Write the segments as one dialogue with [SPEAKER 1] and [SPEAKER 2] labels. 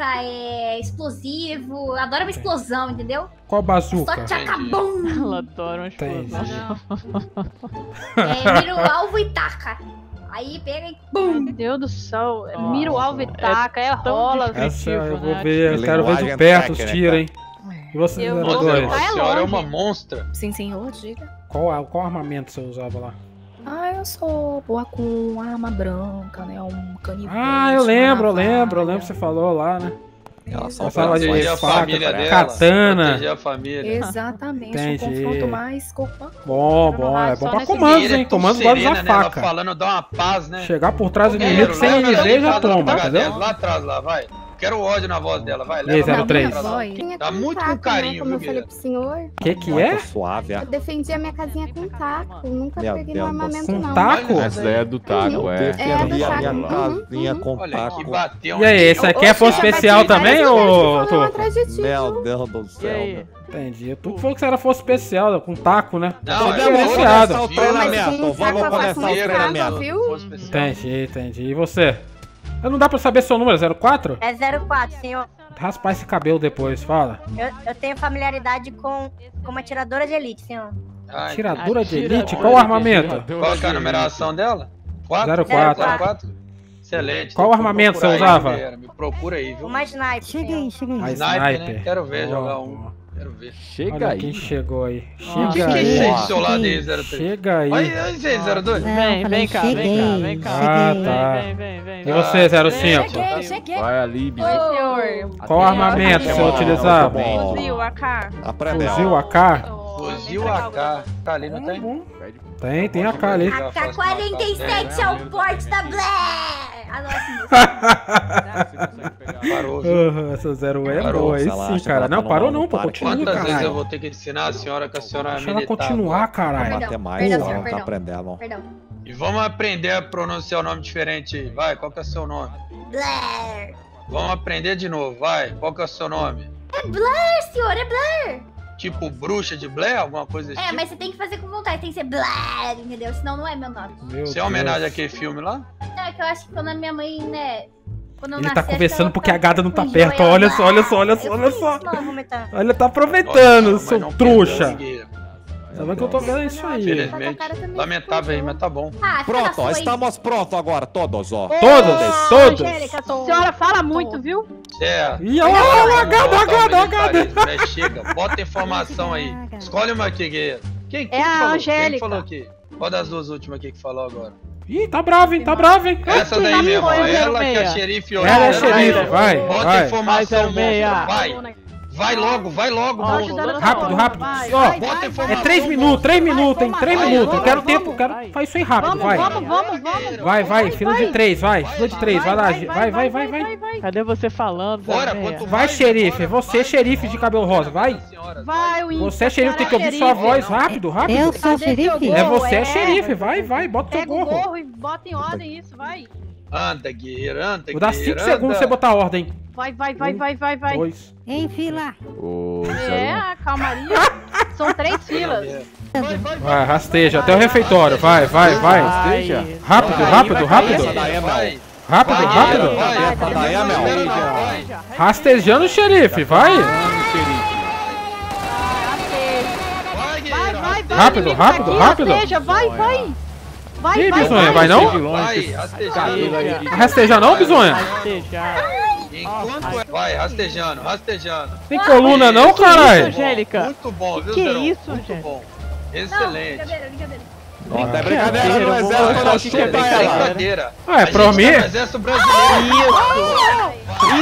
[SPEAKER 1] bazuca, é explosivo. Adora uma explosão, entendeu?
[SPEAKER 2] Qual
[SPEAKER 1] Só
[SPEAKER 2] bazuca?
[SPEAKER 1] tchacabum.
[SPEAKER 3] Ela adora uma explosão.
[SPEAKER 1] É, mira o alvo e taca. Aí pega e bum.
[SPEAKER 4] Meu Deus do céu.
[SPEAKER 3] Nossa,
[SPEAKER 4] Mira o alvo e taca, é,
[SPEAKER 3] tão
[SPEAKER 4] rola.
[SPEAKER 2] Essa eu vou
[SPEAKER 3] né?
[SPEAKER 2] ver, eu quero ver de perto os
[SPEAKER 5] técnica.
[SPEAKER 2] tiros, hein? E você,
[SPEAKER 4] Eu
[SPEAKER 2] dois?
[SPEAKER 4] tentar.
[SPEAKER 6] a
[SPEAKER 4] é
[SPEAKER 6] senhora é uma monstra.
[SPEAKER 7] Sim, senhor, diga.
[SPEAKER 2] Qual, qual armamento você usava lá?
[SPEAKER 7] Ah, eu sou boa com arma branca, né? Um canivete.
[SPEAKER 2] Ah, eu lembro, eu lembro, eu lembro que você falou lá, né?
[SPEAKER 5] Elas são
[SPEAKER 2] Gostava de
[SPEAKER 6] Proteger a
[SPEAKER 2] faca,
[SPEAKER 6] família dela.
[SPEAKER 2] katana.
[SPEAKER 6] A família.
[SPEAKER 7] Exatamente,
[SPEAKER 2] Entendi.
[SPEAKER 7] um confronto mais corpo a corpo.
[SPEAKER 2] Bom, bom, é bom
[SPEAKER 4] Só
[SPEAKER 2] pra
[SPEAKER 4] nesse
[SPEAKER 2] comandos, hein? Comandos gosta
[SPEAKER 6] serena,
[SPEAKER 2] usar
[SPEAKER 6] né? Ela
[SPEAKER 2] faca.
[SPEAKER 6] falando dá uma paz, né?
[SPEAKER 2] Chegar por trás do inimigo sem
[SPEAKER 6] da
[SPEAKER 2] NG já toma,
[SPEAKER 6] H10
[SPEAKER 2] entendeu?
[SPEAKER 6] Lá atrás, lá, vai. Quero ódio na voz dela, vai.
[SPEAKER 2] E aí,
[SPEAKER 6] leva
[SPEAKER 2] zero
[SPEAKER 6] pra
[SPEAKER 2] três?
[SPEAKER 6] mim, pra lá.
[SPEAKER 7] Vai.
[SPEAKER 8] Tinha
[SPEAKER 6] Tá muito
[SPEAKER 8] taco,
[SPEAKER 6] com carinho,
[SPEAKER 8] né? Como eu falei pro senhor,
[SPEAKER 2] Que que é?
[SPEAKER 5] Muito suave,
[SPEAKER 8] eu defendi a minha casinha com taco. Nunca
[SPEAKER 5] Meu
[SPEAKER 8] peguei
[SPEAKER 5] Deus
[SPEAKER 8] no armamento.
[SPEAKER 2] Com
[SPEAKER 8] não.
[SPEAKER 2] taco?
[SPEAKER 9] Essa é do taco,
[SPEAKER 5] Eu
[SPEAKER 9] é.
[SPEAKER 5] defendi
[SPEAKER 8] É,
[SPEAKER 5] a
[SPEAKER 8] do
[SPEAKER 5] minha
[SPEAKER 8] taco.
[SPEAKER 5] casinha com
[SPEAKER 6] Olha que
[SPEAKER 5] taco.
[SPEAKER 6] bateu.
[SPEAKER 2] E aí, esse aqui é força especial também,
[SPEAKER 8] falam
[SPEAKER 2] Tô?
[SPEAKER 5] Meu? Deus do céu.
[SPEAKER 2] Entendi. Tu falou que você era força especial, com taco, né?
[SPEAKER 6] Não,
[SPEAKER 5] Podemos
[SPEAKER 6] é
[SPEAKER 5] começar
[SPEAKER 2] diferenciado.
[SPEAKER 5] o
[SPEAKER 8] Mas
[SPEAKER 5] treinamento.
[SPEAKER 8] com
[SPEAKER 5] Vamos
[SPEAKER 8] taco,
[SPEAKER 5] começar
[SPEAKER 8] com
[SPEAKER 5] o
[SPEAKER 8] taco,
[SPEAKER 5] treinamento.
[SPEAKER 6] especial.
[SPEAKER 2] Entendi, entendi. E você? Não dá pra saber seu número, 04?
[SPEAKER 10] É 04, senhor.
[SPEAKER 2] Raspar esse cabelo depois, fala.
[SPEAKER 10] Eu, eu tenho familiaridade com, com uma tiradora de elite, senhor.
[SPEAKER 6] Ai,
[SPEAKER 2] Tiradora de elite? Qual o armamento?
[SPEAKER 6] Qual que é a numeração dela? 4?
[SPEAKER 2] 04.
[SPEAKER 6] 04? Excelente.
[SPEAKER 2] Qual armamento você
[SPEAKER 6] aí,
[SPEAKER 2] usava?
[SPEAKER 6] Guilherme. Me procura aí, viu?
[SPEAKER 10] Uma sniper.
[SPEAKER 11] Cheguei, cheguei.
[SPEAKER 2] A
[SPEAKER 6] Sniper,
[SPEAKER 2] sniper.
[SPEAKER 6] né? Quero ver
[SPEAKER 2] Ó,
[SPEAKER 6] jogar
[SPEAKER 2] ó.
[SPEAKER 6] Quero ver.
[SPEAKER 9] Chega
[SPEAKER 2] Olha
[SPEAKER 9] aí.
[SPEAKER 2] quem chegou aí. Chega
[SPEAKER 6] que é
[SPEAKER 2] aí.
[SPEAKER 6] isso aí do seu lado aí, 03?
[SPEAKER 2] Chega aí.
[SPEAKER 6] Olha aí, 02.
[SPEAKER 11] Não,
[SPEAKER 3] Vem, vem cá, vem cá, vem cá.
[SPEAKER 2] Ah, tá.
[SPEAKER 3] Vem, vem, vem,
[SPEAKER 2] E você, 05?
[SPEAKER 4] Cheguei, cheguei.
[SPEAKER 9] Vai ali, bicho.
[SPEAKER 4] Oi, senhor.
[SPEAKER 2] Qual armamento você utilizava?
[SPEAKER 4] Fuzil, AK.
[SPEAKER 2] Fuzil AK?
[SPEAKER 6] Fuzil AK. Tá ali, não tem?
[SPEAKER 2] Tem, tem AK ali.
[SPEAKER 1] AK-47 é o porte da Blair. Anota isso.
[SPEAKER 6] Parou?
[SPEAKER 2] Aham, Essa zero é
[SPEAKER 6] Parou,
[SPEAKER 2] boa, aí sim, cara.
[SPEAKER 5] ela tá
[SPEAKER 2] Não, parou não, pô. Continua,
[SPEAKER 6] Quantas vezes eu vou ter que ensinar a senhora que a senhora é
[SPEAKER 2] Deixa ela continuar, caralho.
[SPEAKER 1] Perdão,
[SPEAKER 5] mais,
[SPEAKER 1] perdão, senhor,
[SPEAKER 5] tá aprendendo.
[SPEAKER 1] Perdão.
[SPEAKER 6] E vamos aprender a pronunciar o nome diferente aí. Vai, qual que é o seu nome?
[SPEAKER 1] Blair.
[SPEAKER 6] Vamos aprender de novo, vai. Qual que é o seu nome?
[SPEAKER 1] É Blair, senhor, é Blair.
[SPEAKER 6] Tipo bruxa de Blair, alguma coisa desse
[SPEAKER 1] É,
[SPEAKER 6] tipo?
[SPEAKER 1] mas você tem que fazer com vontade, tem que ser Blair, entendeu? Senão não é meu nome.
[SPEAKER 2] Meu
[SPEAKER 6] Isso é homenagem àquele filme lá?
[SPEAKER 1] Não, é que eu acho que quando a minha mãe, né... Quando
[SPEAKER 2] Ele
[SPEAKER 1] nasci,
[SPEAKER 2] tá
[SPEAKER 1] acho que
[SPEAKER 2] conversando porque a gada não tá perto. Olha só, olha só, olha só, olha só.
[SPEAKER 1] "Isso Não, vou meter.
[SPEAKER 2] Ele tá aproveitando, seu trouxa.
[SPEAKER 6] perdeu, ninguém.
[SPEAKER 2] Sabe que eu tô vendo isso aí.
[SPEAKER 6] Infelizmente.
[SPEAKER 1] Tá
[SPEAKER 6] Lamentável aí, mas tá bom.
[SPEAKER 1] Ah,
[SPEAKER 5] Pronto, ó, estamos prontos agora, todos, ó.
[SPEAKER 2] Todos, todos.
[SPEAKER 4] Angélica, a senhora fala muito, viu?
[SPEAKER 6] Certo.
[SPEAKER 2] Ih, olha lá, gada.
[SPEAKER 6] Militarismo, né? Chega, bota informação aí. Escolhe uma aqui, guerreiro. Quem, quem
[SPEAKER 4] É a
[SPEAKER 6] falou? Quem
[SPEAKER 4] Angélica.
[SPEAKER 6] falou aqui? Qual das duas últimas aqui que falou agora?
[SPEAKER 2] Ih, tá bravo, hein, tá bravo, hein.
[SPEAKER 6] Essa daí ó,
[SPEAKER 3] foi,
[SPEAKER 6] ela que é
[SPEAKER 3] 06.
[SPEAKER 6] xerife.
[SPEAKER 2] Ela é
[SPEAKER 6] né?
[SPEAKER 2] xerife, vai,
[SPEAKER 6] Bota informação,
[SPEAKER 3] Vai, 06.
[SPEAKER 6] monstro, vai. Vai logo, vai logo,
[SPEAKER 3] Ó,
[SPEAKER 6] monstro.
[SPEAKER 2] Rápido, rápido.
[SPEAKER 4] Vai,
[SPEAKER 2] Ó,
[SPEAKER 4] vai,
[SPEAKER 6] Bota
[SPEAKER 4] vai.
[SPEAKER 2] É três minutos, três minutos, hein, três minutos. Eu quero
[SPEAKER 4] vamos,
[SPEAKER 2] tempo, quero.
[SPEAKER 3] vai.
[SPEAKER 2] Faz isso aí rápido,
[SPEAKER 4] Vamos,
[SPEAKER 2] vai.
[SPEAKER 4] vamos, vamos, vamos.
[SPEAKER 2] Vai, vai, fila de três, vai. Fila de três, vai lá. Vai, vai, vai, vai.
[SPEAKER 3] Cadê você falando?
[SPEAKER 6] Bora, quanto
[SPEAKER 2] Vai, xerife, você,
[SPEAKER 6] vai.
[SPEAKER 2] xerife de cabelo rosa, vai.
[SPEAKER 4] Vai.
[SPEAKER 2] Você é xerife, tem que ouvir sua voz, rápido, rápido.
[SPEAKER 11] Eu sou
[SPEAKER 4] Cadê teu
[SPEAKER 11] xerife?
[SPEAKER 2] É você, é
[SPEAKER 4] É.
[SPEAKER 2] xerife, vai, vai, bota seu
[SPEAKER 4] o
[SPEAKER 2] gorro.
[SPEAKER 4] gorro e bota em ordem isso, vai.
[SPEAKER 6] Anda, guerreiro, anda,
[SPEAKER 2] Vou dar
[SPEAKER 6] guerreiro,
[SPEAKER 2] 5 segundos pra você botar a ordem.
[SPEAKER 4] Vai, vai, vai, vai, vai, vai.
[SPEAKER 2] Dois.
[SPEAKER 11] Em fila.
[SPEAKER 9] Ô,
[SPEAKER 4] É, calmaria. São três filas.
[SPEAKER 2] Vai, rasteja até o refeitório. Vai, vai, vai.
[SPEAKER 9] Rasteja.
[SPEAKER 2] Rápido,
[SPEAKER 3] Vai,
[SPEAKER 2] rápido,
[SPEAKER 3] vai
[SPEAKER 2] rápido.
[SPEAKER 6] Vai.
[SPEAKER 2] Rápido,
[SPEAKER 6] vai,
[SPEAKER 2] rápido.
[SPEAKER 6] vai. Vai.
[SPEAKER 2] Rastejando o xerife, vai.
[SPEAKER 6] Vai,
[SPEAKER 4] Vai, vai, vai.
[SPEAKER 2] Rápido,
[SPEAKER 4] inimigo
[SPEAKER 2] rápido, rápido.
[SPEAKER 4] Rasteja, vai, vai. Vai,
[SPEAKER 2] Ih,
[SPEAKER 4] vai,
[SPEAKER 2] Bisonha, vai não?
[SPEAKER 6] Vai, rastejando.
[SPEAKER 2] Rasteja não, bisonha?
[SPEAKER 3] Rastejar.
[SPEAKER 6] Enquanto... Vai, rastejando, rastejando.
[SPEAKER 2] Tem coluna não,
[SPEAKER 3] Isso,
[SPEAKER 2] caralho?
[SPEAKER 3] Angélica.
[SPEAKER 6] Muito bom, viu,
[SPEAKER 3] Que
[SPEAKER 6] Zerão?
[SPEAKER 3] isso,
[SPEAKER 6] Muito
[SPEAKER 3] Angélica?
[SPEAKER 6] bom.
[SPEAKER 1] Não,
[SPEAKER 6] Excelente.
[SPEAKER 1] brincadeira, brincadeira.
[SPEAKER 5] Não é brincadeira no
[SPEAKER 3] Vamos
[SPEAKER 5] exército,
[SPEAKER 3] mostrar
[SPEAKER 5] não
[SPEAKER 3] o que que é
[SPEAKER 5] chuta
[SPEAKER 6] É brincadeira.
[SPEAKER 2] Ué, É, pra mim-
[SPEAKER 6] brasileiro.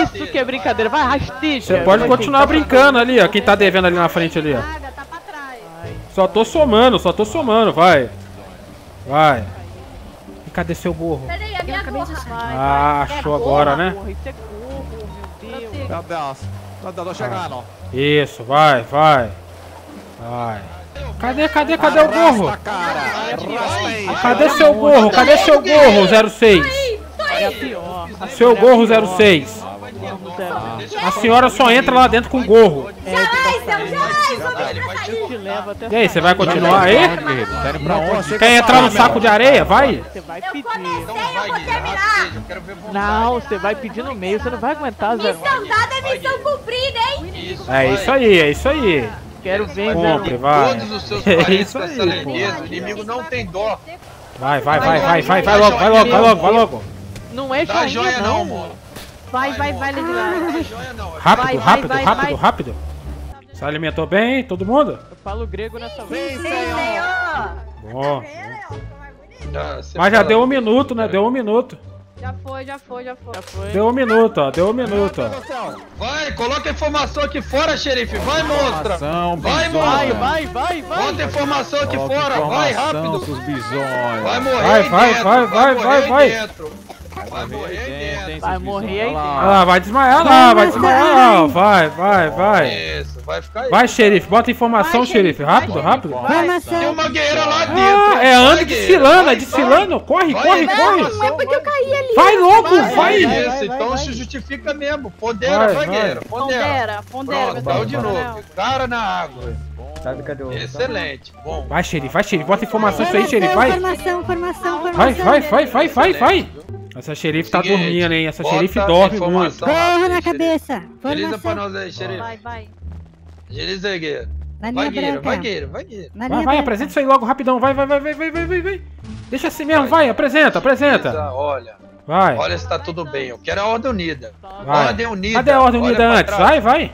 [SPEAKER 3] Isso que é brincadeira. Vai, rasteja.
[SPEAKER 2] Você pode
[SPEAKER 3] Vai,
[SPEAKER 2] continuar brincando ali, ó. Quem tá devendo ali na frente ali, ó.
[SPEAKER 4] Tá pra trás.
[SPEAKER 2] Só tô somando, só tô somando, vai. Vai. E cadê seu gorro?
[SPEAKER 1] Peraí, a minha gorra.
[SPEAKER 2] Ah, achou agora, né?
[SPEAKER 3] Porra, isso é meu Deus.
[SPEAKER 5] Meu Deus. Meu Deus, tô chegando.
[SPEAKER 2] Isso, vai, vai. Vai. Cadê, cadê, cadê o gorro? Cadê seu gorro? Cadê seu gorro, 06?
[SPEAKER 3] É a pior. A
[SPEAKER 2] Seu gorro,
[SPEAKER 3] pior.
[SPEAKER 2] 06.
[SPEAKER 3] Vamos, Zé.
[SPEAKER 2] A senhora só entra lá dentro com gorro.
[SPEAKER 1] Jamais, Céu, jamais,
[SPEAKER 6] ele vai
[SPEAKER 3] levo até
[SPEAKER 2] E aí, você vai continuar aí?
[SPEAKER 5] Sério pra onde?
[SPEAKER 2] Quer entrar no saco de areia? Vai!
[SPEAKER 3] Você vai
[SPEAKER 1] Eu
[SPEAKER 3] pedir.
[SPEAKER 1] comecei,
[SPEAKER 6] Então
[SPEAKER 1] eu
[SPEAKER 6] vai,
[SPEAKER 1] vou terminar.
[SPEAKER 3] Não, você vai pedir no meio, você não vai aguentar, Zé.
[SPEAKER 1] Missão dada é missão cumprida, hein?
[SPEAKER 6] Isso,
[SPEAKER 2] É isso aí, é isso aí.
[SPEAKER 3] Quero ver,
[SPEAKER 2] Compre, vai.
[SPEAKER 6] Todos os seus
[SPEAKER 2] É isso
[SPEAKER 6] com
[SPEAKER 2] aí.
[SPEAKER 6] O inimigo não tem dó.
[SPEAKER 2] Vai, vai, vai, vai, vai, vai logo, vai logo, vai logo, vai logo.
[SPEAKER 3] Não é joinha,
[SPEAKER 6] joia não,
[SPEAKER 3] não.
[SPEAKER 6] mano.
[SPEAKER 4] Vai, vai, vai.
[SPEAKER 6] Não não. é
[SPEAKER 2] Rápido,
[SPEAKER 4] Vai, vai,
[SPEAKER 2] rápido,
[SPEAKER 4] vai,
[SPEAKER 2] rápido,
[SPEAKER 4] vai.
[SPEAKER 2] rápido. Se alimentou bem, todo mundo?
[SPEAKER 3] Eu falo grego nessa vez.
[SPEAKER 5] Sim,
[SPEAKER 10] Sim,
[SPEAKER 5] senhor.
[SPEAKER 10] senhor.
[SPEAKER 2] Bom.
[SPEAKER 6] Você
[SPEAKER 2] Mas já deu um minuto, né? Deu um minuto.
[SPEAKER 4] Já foi, já foi, já foi.
[SPEAKER 3] Já foi.
[SPEAKER 2] Deu um minuto, ó. Deu um minuto, ó.
[SPEAKER 6] Vai, coloca a informação aqui fora, xerife. Vai, monstra. Vai.
[SPEAKER 3] Vai, vai, vai, vai.
[SPEAKER 6] Bota a informação aqui
[SPEAKER 5] Coloca
[SPEAKER 6] fora. Vai, rápido. Vai morrer
[SPEAKER 2] Vai, vai,
[SPEAKER 6] dentro.
[SPEAKER 2] vai, vai, vai, vai.
[SPEAKER 6] Vai morrer aí dentro.
[SPEAKER 3] Vai morrer aí
[SPEAKER 2] Olha
[SPEAKER 3] dentro.
[SPEAKER 2] lá, vai desmaiar lá, vai desmaiar lá. Vai, vai, vai.
[SPEAKER 6] Isso, vai ficar aí.
[SPEAKER 2] Vai, xerife, bota informação,
[SPEAKER 4] Vai,
[SPEAKER 2] xerife.
[SPEAKER 4] xerife,
[SPEAKER 2] Rápido,
[SPEAKER 4] vai,
[SPEAKER 2] rápido.
[SPEAKER 6] Tem uma guerreira lá dentro.
[SPEAKER 2] Ah, é anda
[SPEAKER 6] guerreira,
[SPEAKER 2] desfilando. Corre,
[SPEAKER 6] vai.
[SPEAKER 2] corre, corre.
[SPEAKER 6] informação,
[SPEAKER 4] É porque eu caí ali.
[SPEAKER 2] Vai logo,
[SPEAKER 6] Vai,
[SPEAKER 2] vai.
[SPEAKER 6] isso, então se justifica mesmo. Pondera, guerreira. Pondera.
[SPEAKER 4] Pondera, pondera.
[SPEAKER 6] Pronto,
[SPEAKER 4] meu
[SPEAKER 6] saiu
[SPEAKER 4] Deus
[SPEAKER 6] de novo. Cara na água. Excelente. Bom.
[SPEAKER 2] Vai, xerife, vai, xerife. Bota informação isso aí, xerife. Vai.
[SPEAKER 8] Informação, informação, informação.
[SPEAKER 2] Vai, vai, vai, vai, vai, vai. Essa xerife tá
[SPEAKER 6] Seguinte,
[SPEAKER 2] dormindo, hein? Essa xerife dorme muito.
[SPEAKER 8] Porra na cabeça.
[SPEAKER 6] Agiliza pra nós aí, xerife.
[SPEAKER 4] Vai, vai.
[SPEAKER 6] Agiliza aí, guerreiro.
[SPEAKER 8] Na
[SPEAKER 6] Vai, guerreiro, vai, guerreiro, vai, guerreiro.
[SPEAKER 2] Vai, vai, apresenta isso aí logo, rapidão. Vai, vai, vai, vai, vai, vai, vai, vai. Deixa assim mesmo, vai, apresenta, apresenta.
[SPEAKER 6] Olha,
[SPEAKER 2] Vai,
[SPEAKER 6] olha se tá tudo bem. Eu quero a ordem unida.
[SPEAKER 2] vai.
[SPEAKER 6] Ordem unida.
[SPEAKER 2] Cadê a ordem unida antes? Vai, vai.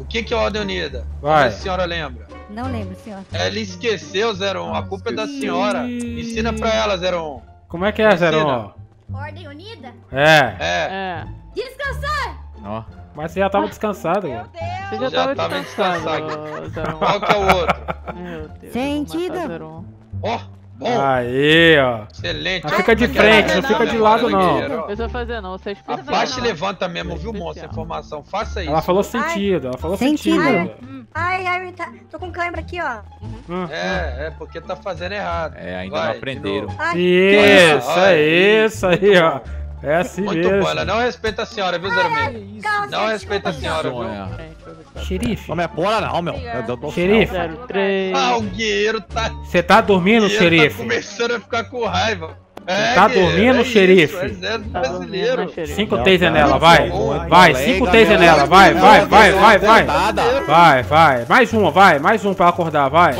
[SPEAKER 6] O que, que é ordem unida?
[SPEAKER 2] Vai.
[SPEAKER 6] A senhora lembra.
[SPEAKER 8] Não lembro, senhor.
[SPEAKER 6] Ela esqueceu, 01. A culpa é da senhora. Ensina pra ela, 01.
[SPEAKER 2] Como é que é, Zero?
[SPEAKER 1] Ordem unida?
[SPEAKER 2] É,
[SPEAKER 6] É,
[SPEAKER 3] É.
[SPEAKER 1] Descansar!
[SPEAKER 5] Ó,
[SPEAKER 2] mas você já tava descansado. cara.
[SPEAKER 3] Você já,
[SPEAKER 6] Já
[SPEAKER 3] tava
[SPEAKER 6] tava
[SPEAKER 3] descansado,
[SPEAKER 6] descansado. Qual que é o outro?
[SPEAKER 3] Meu Deus.
[SPEAKER 8] Sentido.
[SPEAKER 3] eu vou
[SPEAKER 6] bom,
[SPEAKER 2] Aí, ó.
[SPEAKER 6] excelente.
[SPEAKER 2] Mas fica de frente, não fica de lado, não.
[SPEAKER 3] Não precisa fazer não, você explica.
[SPEAKER 6] Abaixa e levanta mesmo, viu, moço? A informação. Faça isso.
[SPEAKER 2] Ela falou sentido, ela falou
[SPEAKER 8] Sentido.
[SPEAKER 2] sentido.
[SPEAKER 10] Ai, ai, tá... tô com cãibra aqui, ó.
[SPEAKER 2] Hum.
[SPEAKER 6] É, é porque tá fazendo errado.
[SPEAKER 5] é, ainda
[SPEAKER 6] Vai,
[SPEAKER 5] não
[SPEAKER 6] de
[SPEAKER 5] aprenderam.
[SPEAKER 2] Isso, é isso aí, ó. É assim
[SPEAKER 6] Muito
[SPEAKER 2] mesmo.
[SPEAKER 6] bom, ela não respeita a senhora, viu, 06?
[SPEAKER 10] calça,
[SPEAKER 6] Não respeita a senhora, viu?
[SPEAKER 2] Xerife,
[SPEAKER 5] Não me pula não, meu.
[SPEAKER 2] Xerife.
[SPEAKER 3] Zero.
[SPEAKER 6] Ah, o guerreiro tá,
[SPEAKER 2] você tá dormindo,
[SPEAKER 6] tá
[SPEAKER 2] xerife?
[SPEAKER 6] começando a ficar com raiva. É,
[SPEAKER 2] tá
[SPEAKER 6] guerreiro,
[SPEAKER 2] dormindo,
[SPEAKER 6] é isso,
[SPEAKER 2] xerife?
[SPEAKER 6] É
[SPEAKER 3] Tá
[SPEAKER 6] brasileiro.
[SPEAKER 3] né?
[SPEAKER 2] Cinco taser nela, vai. Vai,
[SPEAKER 5] colega,
[SPEAKER 2] cinco taser nela, vai, vai,
[SPEAKER 5] Meu
[SPEAKER 2] vai, vai, vai.
[SPEAKER 5] nada.
[SPEAKER 2] Vai, vai. Mais uma, vai. Mais um pra ela acordar, vai.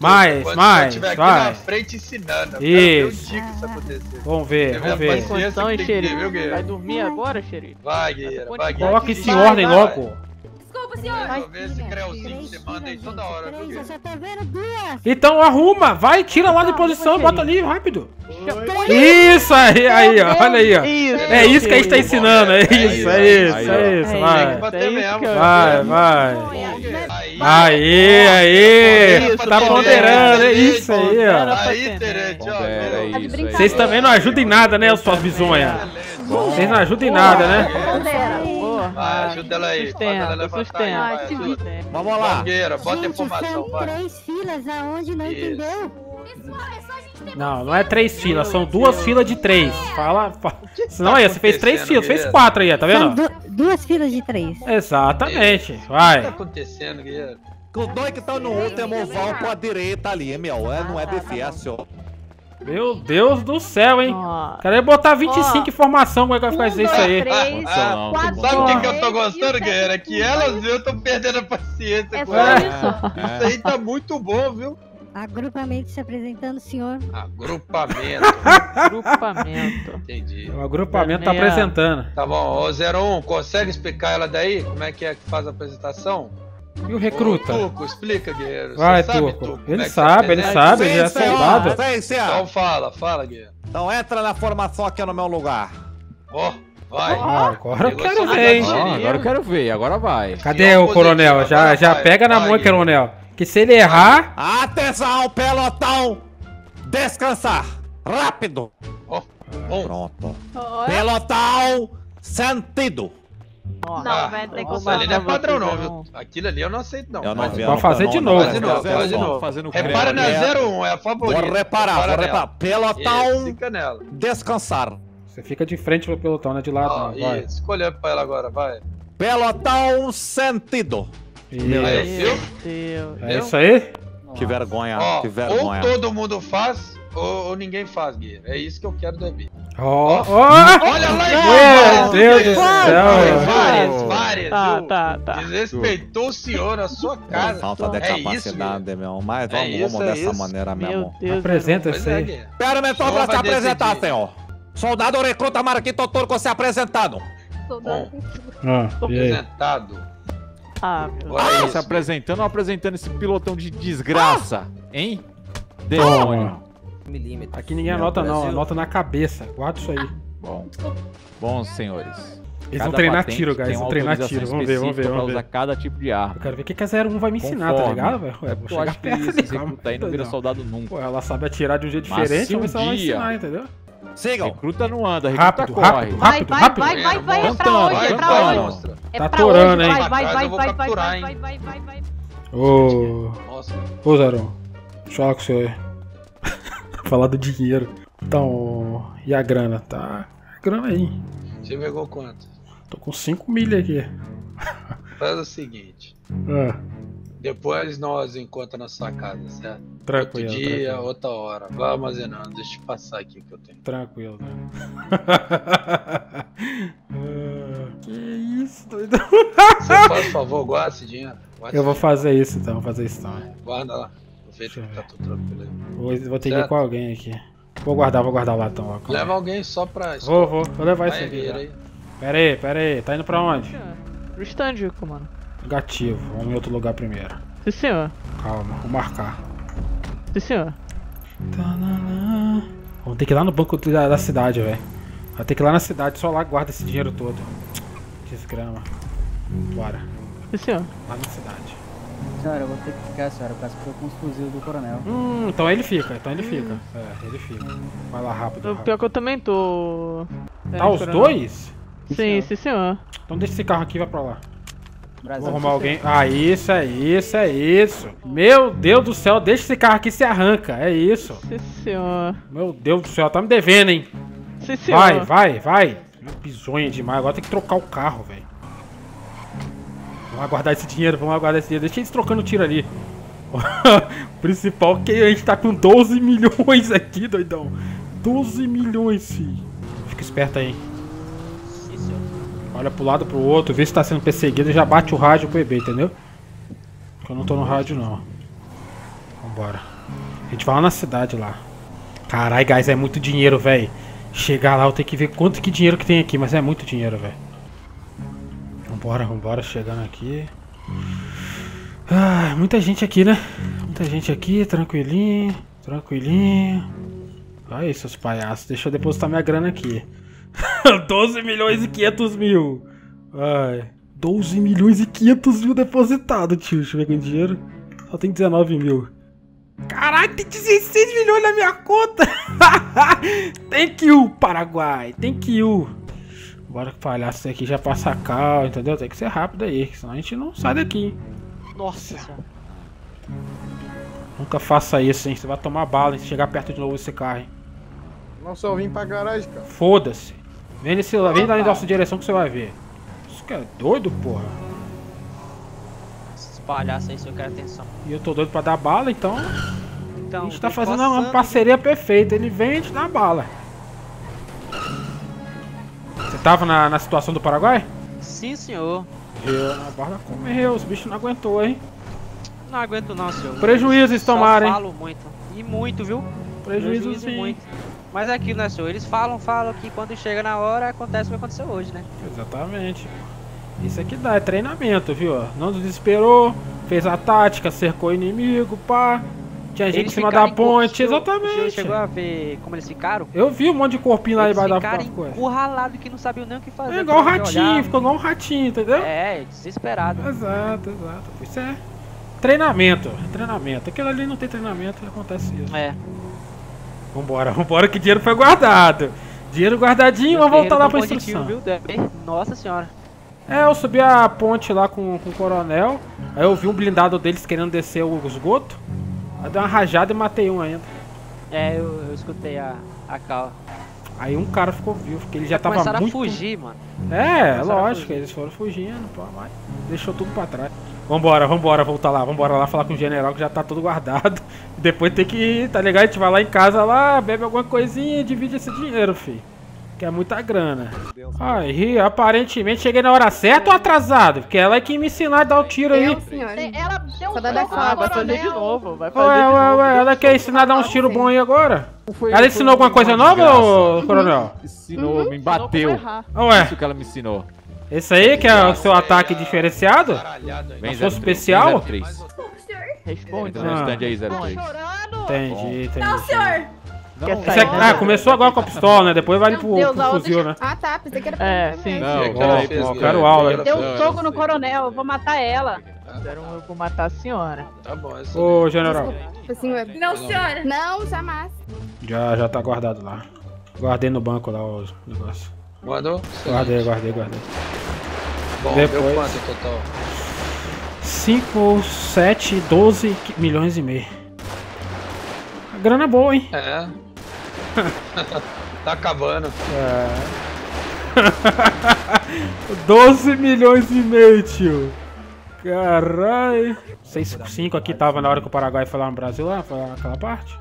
[SPEAKER 2] Mais, mais, vai.
[SPEAKER 6] na frente ensinando. eu
[SPEAKER 2] Isso. Vamos ver, vamos ver.
[SPEAKER 6] Guerreiro?
[SPEAKER 3] Vai dormir agora, xerife?
[SPEAKER 6] Vai, vai, guerreira.
[SPEAKER 2] Coloca isso em
[SPEAKER 6] Vai,
[SPEAKER 2] ordem
[SPEAKER 6] vai.
[SPEAKER 2] logo.
[SPEAKER 1] Desculpa, senhor!
[SPEAKER 6] Esse creuzinho que você manda aí toda hora,
[SPEAKER 8] Três, eu só tô vendo duas.
[SPEAKER 2] Então arruma, vai, tira lá de posição, bota ali, rápido. Isso aí, aí, ó, olha aí, ó. É isso que a gente tá ensinando, é isso, é isso, é isso,
[SPEAKER 3] É
[SPEAKER 2] vai.
[SPEAKER 3] é
[SPEAKER 2] Vai, vai.
[SPEAKER 6] Aí,
[SPEAKER 2] Aí, tá ponderando, é isso aí, ó.
[SPEAKER 6] Aí, Terente, ó.
[SPEAKER 5] Pondera, é aí.
[SPEAKER 2] Vocês também não ajudam em nada, né, suas bizonhas? Vocês não ajudam em nada, né?
[SPEAKER 4] Pondera.
[SPEAKER 3] Boa.
[SPEAKER 6] Vai, ajuda ela aí. Ela
[SPEAKER 3] Sustenta,
[SPEAKER 6] levantar aí,
[SPEAKER 3] sustenta.
[SPEAKER 6] vai, ajuda.
[SPEAKER 5] Vamos lá.
[SPEAKER 6] Mangueira, bota
[SPEAKER 8] Gente,
[SPEAKER 6] informação,
[SPEAKER 8] são
[SPEAKER 6] vai.
[SPEAKER 8] três filas aonde não
[SPEAKER 6] Isso.
[SPEAKER 8] entendeu?
[SPEAKER 1] É
[SPEAKER 2] Não, não é três filas, são duas filas de três. Fala, fala. Senão aí, você fez três filas, fez quatro aí, ó, tá
[SPEAKER 8] São
[SPEAKER 2] vendo?
[SPEAKER 8] du- duas filas de três.
[SPEAKER 2] Exatamente,
[SPEAKER 6] O que tá
[SPEAKER 2] vai.
[SPEAKER 6] acontecendo, guerreiro?
[SPEAKER 5] Os dois que estão no último vão pra direita ali, meu. É, não é difícil.
[SPEAKER 2] Meu Deus do céu, hein?
[SPEAKER 3] Ó,
[SPEAKER 2] Quero botar 25 informação, como é que vai fazer isso aí?
[SPEAKER 4] Três,
[SPEAKER 6] Ah,
[SPEAKER 5] não,
[SPEAKER 4] quatro,
[SPEAKER 6] Sabe o que, que eu tô gostando,
[SPEAKER 4] e?
[SPEAKER 6] É que elas eu tô perdendo a paciência
[SPEAKER 4] É
[SPEAKER 6] com
[SPEAKER 4] só
[SPEAKER 6] elas.
[SPEAKER 4] isso.
[SPEAKER 6] Isso aí tá muito bom, viu?
[SPEAKER 8] Agrupamento se apresentando, senhor.
[SPEAKER 6] Agrupamento.
[SPEAKER 3] grupamento.
[SPEAKER 6] Entendi.
[SPEAKER 2] O agrupamento tá apresentando.
[SPEAKER 6] Tá bom, ô 01, consegue explicar ela daí? Como é que é que faz a apresentação?
[SPEAKER 2] E o recruta?
[SPEAKER 6] Ô, Turco, explica, guerreiro.
[SPEAKER 2] Vai,
[SPEAKER 6] Você sabe, como
[SPEAKER 2] Ele
[SPEAKER 6] é
[SPEAKER 2] sabe, ele
[SPEAKER 6] apresenta?
[SPEAKER 2] sabe, ele já é soldado.
[SPEAKER 6] Então fala, fala, guerreiro.
[SPEAKER 5] Então entra na formação aqui no meu lugar.
[SPEAKER 6] Ó, vai.
[SPEAKER 2] Ah, agora eu quero ver, hein?
[SPEAKER 5] agora eu quero ver, agora vai.
[SPEAKER 2] Cadê o coronel? Já, já
[SPEAKER 6] vai,
[SPEAKER 2] pega na
[SPEAKER 6] vai,
[SPEAKER 2] mão,
[SPEAKER 6] Guilherme.
[SPEAKER 2] coronel. Que se ele errar,
[SPEAKER 5] Atenção, pelotão! Descansar! Rápido!
[SPEAKER 6] Ó.
[SPEAKER 5] Pronto. Pelotão sentido!
[SPEAKER 4] Não, vai ter que
[SPEAKER 6] não é padrão não,
[SPEAKER 3] não.
[SPEAKER 6] viu? Aquilo ali eu não aceito não.
[SPEAKER 5] Eu não
[SPEAKER 6] Mas-
[SPEAKER 5] vi.
[SPEAKER 2] Pode fazer de novo.
[SPEAKER 6] Faz de novo, faz de novo.
[SPEAKER 5] Fazendo
[SPEAKER 6] Repara na
[SPEAKER 5] creme.
[SPEAKER 6] 01, é a favorita.
[SPEAKER 5] Vou reparar, vou
[SPEAKER 6] Repara
[SPEAKER 5] reparar. Pelotão, descansar.
[SPEAKER 2] você fica de frente pro pelotão, não é de lado, não. Vai.
[SPEAKER 6] isso, escolhe pra ela agora, vai.
[SPEAKER 5] Pelotão sentido.
[SPEAKER 2] Isso.
[SPEAKER 6] Aí, viu?
[SPEAKER 3] Deus.
[SPEAKER 2] É isso aí?
[SPEAKER 5] Que vergonha, que
[SPEAKER 6] ou
[SPEAKER 5] vergonha.
[SPEAKER 6] todo mundo faz, ou, ou ninguém faz, Guilherme. É isso que eu quero do EB.
[SPEAKER 2] Ó, ó!
[SPEAKER 6] Olha lá,
[SPEAKER 2] Meu Deus do céu!
[SPEAKER 6] Várias, várias,
[SPEAKER 3] Tá,
[SPEAKER 6] viu?
[SPEAKER 3] tá, tá.
[SPEAKER 6] Desrespeitou o senhor, a sua casa.
[SPEAKER 5] Falta de
[SPEAKER 6] É isso,
[SPEAKER 5] capacidade, meu. Mas
[SPEAKER 6] É
[SPEAKER 5] vamos,
[SPEAKER 6] isso,
[SPEAKER 5] vamos
[SPEAKER 6] é
[SPEAKER 5] dessa
[SPEAKER 6] isso.
[SPEAKER 5] maneira mesmo.
[SPEAKER 3] Meu Deus.
[SPEAKER 2] Apresenta
[SPEAKER 6] Pois
[SPEAKER 2] isso
[SPEAKER 6] é,
[SPEAKER 2] aí.
[SPEAKER 5] Mentor,
[SPEAKER 6] Senhor
[SPEAKER 5] pra se apresentar, senhor. Soldado recruta Marquito Turco se apresentando.
[SPEAKER 4] Soldado.
[SPEAKER 2] Ah?
[SPEAKER 6] Apresentado.
[SPEAKER 3] Ah, meu
[SPEAKER 9] Tá
[SPEAKER 6] isso.
[SPEAKER 9] se apresentando ou apresentando esse pilotão de desgraça, hein? Demônio.
[SPEAKER 2] Toma. Aqui ninguém anota não, anota na cabeça. Guarda isso aí.
[SPEAKER 9] Bom. Bom, senhores.
[SPEAKER 2] Eles
[SPEAKER 9] cada
[SPEAKER 2] vão treinar tiro, guys.
[SPEAKER 9] tem
[SPEAKER 2] Vão treinar tiro. Vamos ver, vamos ver, vamos
[SPEAKER 9] pra usar
[SPEAKER 2] ver.
[SPEAKER 9] cada tipo de arma.
[SPEAKER 2] Eu quero ver o que a 01 vai me ensinar, tá
[SPEAKER 9] Conforme.
[SPEAKER 2] ligado, velho? Ué, vou
[SPEAKER 9] Eu
[SPEAKER 2] chegar
[SPEAKER 9] acho que
[SPEAKER 2] calma.
[SPEAKER 9] recruta aí não vira soldado nunca.
[SPEAKER 2] Pô, ela sabe atirar de um jeito
[SPEAKER 9] Mas
[SPEAKER 2] diferente, vamos ver se
[SPEAKER 9] um
[SPEAKER 2] ela vai ensinar, entendeu?
[SPEAKER 5] Sigam.
[SPEAKER 9] Recruta não anda, recruta
[SPEAKER 2] Rápido,
[SPEAKER 9] corre.
[SPEAKER 2] rápido,
[SPEAKER 4] Vai,
[SPEAKER 2] rápido,
[SPEAKER 4] vai,
[SPEAKER 2] rápido.
[SPEAKER 4] vai, vai, vai. É pra onde? É pra?
[SPEAKER 6] Mostra.
[SPEAKER 4] É
[SPEAKER 2] Tá
[SPEAKER 4] pra
[SPEAKER 2] atorando, hein?
[SPEAKER 4] Vai, vai, vai, vai, vai, vai, vai, vai, vai.
[SPEAKER 2] Ô, ô Zarão, deixa eu falar com você aí. Falar do dinheiro. Então, e a grana? Tá, a grana aí.
[SPEAKER 6] Você pegou quanto?
[SPEAKER 2] Tô com 5 milha aqui.
[SPEAKER 6] Faz o seguinte.
[SPEAKER 2] Ah,
[SPEAKER 6] Depois nós encontramos na sua casa, certo? Outro
[SPEAKER 2] tranquilo,
[SPEAKER 6] dia,
[SPEAKER 2] tranquilo.
[SPEAKER 6] outra hora. Vai armazenando. Deixa eu passar aqui o que eu tenho.
[SPEAKER 2] Tranquilo, né? Que isso, doido.
[SPEAKER 6] Você faz favor, guarda esse dinheiro. Guarda
[SPEAKER 2] Eu vou
[SPEAKER 6] esse
[SPEAKER 2] fazer isso então, vou fazer isso então.
[SPEAKER 6] dinheiro. Guarda lá. Aproveita que tá tudo tranquilo aí.
[SPEAKER 2] Vou, vou ter que ir com alguém aqui. Vou guardar, vou guardar lá então. ó,
[SPEAKER 6] Leva alguém só pra.
[SPEAKER 2] Vou, vou, vou levar isso
[SPEAKER 6] Vai
[SPEAKER 2] aqui.
[SPEAKER 6] aí.
[SPEAKER 2] Pera aí, pera aí. Tá indo pra onde?
[SPEAKER 3] Pro stand, comando.
[SPEAKER 2] Negativo. Vamos em outro lugar primeiro.
[SPEAKER 3] Sim, senhor.
[SPEAKER 2] Calma, vou marcar.
[SPEAKER 3] Sim, senhor.
[SPEAKER 2] Vamos ter que ir lá no banco da, da cidade, velho. Vai ter que ir lá na cidade, só lá guarda esse dinheiro todo. Desgrama. Bora.
[SPEAKER 3] Sim, senhor.
[SPEAKER 2] Lá na cidade.
[SPEAKER 11] Senhora, eu vou ter que ficar, senhora, porque eu com os fuzil do coronel.
[SPEAKER 2] Hum, então ele fica, então ele fica. É, ele fica. Vai lá rápido. Rápido.
[SPEAKER 3] Pior que eu também tô.
[SPEAKER 2] Tá os
[SPEAKER 3] esperando.
[SPEAKER 2] dois?
[SPEAKER 3] Sim, sim, senhor.
[SPEAKER 2] Então deixa esse carro aqui e vai pra lá.
[SPEAKER 11] Brasil.
[SPEAKER 2] Vou arrumar alguém. Ah, isso, é isso, é isso. Meu Deus do céu, deixa esse carro aqui e se arranca. É isso.
[SPEAKER 3] Sim, senhor.
[SPEAKER 2] Meu Deus do céu, tá me devendo, hein?
[SPEAKER 3] Sim, senhor.
[SPEAKER 2] Vai, vai, vai. Bizonha demais. Agora tem que trocar o carro, velho. Vamos aguardar esse dinheiro, vamos aguardar esse dinheiro. Deixa eles trocando tiro ali. o principal que a gente tá com 12 milhões aqui, doidão. 12 milhões, filho. Fica esperto aí. Olha pro lado pro outro, vê se tá sendo perseguido e já bate o rádio pro EB, entendeu? Porque eu não tô no rádio não. Vambora. A gente vai lá na cidade lá. Caralho, guys, é muito dinheiro, velho. Chegar lá eu tenho que ver quanto que dinheiro que tem aqui, mas é muito dinheiro, velho. Vambora, vambora, chegando aqui. Ah, muita gente aqui, né? Muita gente aqui, tranquilinho, tranquilinho. Aí, seus palhaços, deixa eu depositar minha grana aqui. 12 milhões e 500 mil. Ai, 12 milhões e 500 mil depositado, tio. Deixa eu ver quanto dinheiro. Só tem 19 mil. Caralho, tem 16 milhões na minha conta. Thank you, Paraguai. Thank you. Bora que palhaço aqui já passa cal, entendeu? Tem que ser rápido aí, senão a gente não sai daqui.
[SPEAKER 3] Nossa senhora.
[SPEAKER 2] Nunca faça isso, hein? Você vai tomar bala se chegar perto de novo desse carro, hein?
[SPEAKER 12] Não só vim pra garagem, cara.
[SPEAKER 2] Foda-se. Vem, nesse, vem lá em nossa direção que você vai ver. Isso que é doido, porra.
[SPEAKER 13] Esses palhaços aí, se eu quero atenção.
[SPEAKER 2] E eu tô doido pra dar bala, então.
[SPEAKER 13] Então,
[SPEAKER 2] a gente tá fazendo
[SPEAKER 13] passando.
[SPEAKER 2] uma parceria perfeita. Ele vem e a gente dá bala. Tava na, na situação do Paraguai?
[SPEAKER 13] Sim, senhor.
[SPEAKER 2] Eu, a bala comeu, os bichos não aguentou, hein?
[SPEAKER 13] Não aguento não, senhor.
[SPEAKER 2] Prejuízo eles tomaram, hein?
[SPEAKER 13] falo muito. E muito, viu?
[SPEAKER 2] Prejuízo sim.
[SPEAKER 13] muito. Mas é aquilo, né, senhor? Eles falam, falam que quando chega na hora acontece o que aconteceu hoje, né?
[SPEAKER 2] Exatamente. Isso aqui dá, é treinamento, viu? Não desesperou, fez a tática, cercou o inimigo, pá. Tinha gente em cima da ponte, exatamente.
[SPEAKER 13] chegou a ver como eles ficaram?
[SPEAKER 2] Eu vi um monte de corpinho lá
[SPEAKER 13] Eles
[SPEAKER 2] embaixo da coisa.
[SPEAKER 13] encurralados que não sabiam nem o que fazer.
[SPEAKER 2] É igual o
[SPEAKER 13] pra onde
[SPEAKER 2] ratinho,
[SPEAKER 13] olhar.
[SPEAKER 2] ficou igual um ratinho, entendeu?
[SPEAKER 13] É, desesperado.
[SPEAKER 2] Exato, exato. Isso é treinamento, treinamento. Aquilo ali não tem treinamento, acontece isso.
[SPEAKER 13] É.
[SPEAKER 2] Vambora, vambora que dinheiro foi guardado. Dinheiro guardadinho, vamos voltar lá pra instrução.
[SPEAKER 13] Viu? Nossa senhora.
[SPEAKER 2] É, eu subi a ponte lá com, com o coronel. Aí eu vi um blindado deles querendo descer o esgoto. Aí dei uma rajada e matei um ainda.
[SPEAKER 13] É, eu, eu escutei a, a cal.
[SPEAKER 2] Aí um cara ficou vivo, porque ele já tava
[SPEAKER 13] Começaram
[SPEAKER 2] muito...
[SPEAKER 13] a fugir, mano.
[SPEAKER 2] É,
[SPEAKER 13] Começaram a
[SPEAKER 2] lógico, eles foram fugindo, pô, mas deixou tudo pra trás. Vambora, vambora, voltar lá, vambora lá falar com o general que já tá tudo guardado. Depois tem que, tá ligado? A gente vai lá em casa lá, bebe alguma coisinha e divide esse dinheiro, fi. Que é muita grana. Aí, aparentemente cheguei na hora certa ou atrasado? Porque ela é que me ensinar a dar o tiro aí.
[SPEAKER 3] Tem- Ela deu um coronel.
[SPEAKER 7] vai fazer
[SPEAKER 3] de novo. Vai
[SPEAKER 2] Ué, ué, ué, ela quer ensinar a dar uns tiros bons aí agora? Ela ensinou alguma coisa nova, ô, coronel?
[SPEAKER 9] Ensinou, me bateu.
[SPEAKER 2] Ué,
[SPEAKER 9] Isso que ela me ensinou.
[SPEAKER 2] esse aí que é o seu ataque diferenciado?
[SPEAKER 9] Vem,
[SPEAKER 2] Sou
[SPEAKER 9] 03,
[SPEAKER 2] especial?
[SPEAKER 9] 03.
[SPEAKER 3] Responde.
[SPEAKER 9] Entra no stand aí, 03.
[SPEAKER 2] Entendi, entendi.
[SPEAKER 1] Não, senhor.
[SPEAKER 3] Sair,
[SPEAKER 2] aqui- ah, começou agora com a pistola, né? Depois vai pro,
[SPEAKER 3] Deus,
[SPEAKER 2] pro
[SPEAKER 3] outra
[SPEAKER 2] fuzil, né?
[SPEAKER 7] Ah, tá. Pensei que era
[SPEAKER 3] É, sim.
[SPEAKER 9] Não,
[SPEAKER 2] Ó,
[SPEAKER 6] ela fez,
[SPEAKER 2] ó,
[SPEAKER 6] cara?
[SPEAKER 2] quero aula.
[SPEAKER 4] Deu um soco no coronel, eu vou matar ela.
[SPEAKER 3] Fizeram eu vou matar a senhora.
[SPEAKER 6] Tá bom, essa
[SPEAKER 2] Ô, general.
[SPEAKER 7] Assim, ué.
[SPEAKER 1] Não, senhora.
[SPEAKER 7] Não, jamais.
[SPEAKER 2] Já, já tá guardado lá. Guardei no banco lá o negócio.
[SPEAKER 6] Mandou?
[SPEAKER 2] Guardei, guardei, guardei.
[SPEAKER 6] Bom,
[SPEAKER 2] Depois-
[SPEAKER 6] deu quanto total?
[SPEAKER 2] 5, 7, 12 qui- milhões e meio. A grana é boa, hein?
[SPEAKER 6] É. tá acabando.
[SPEAKER 2] É. 12 milhões e meio, tio. Caralho. 5 aqui tava na hora que o Paraguai foi lá no Brasil, lá, foi aquela parte?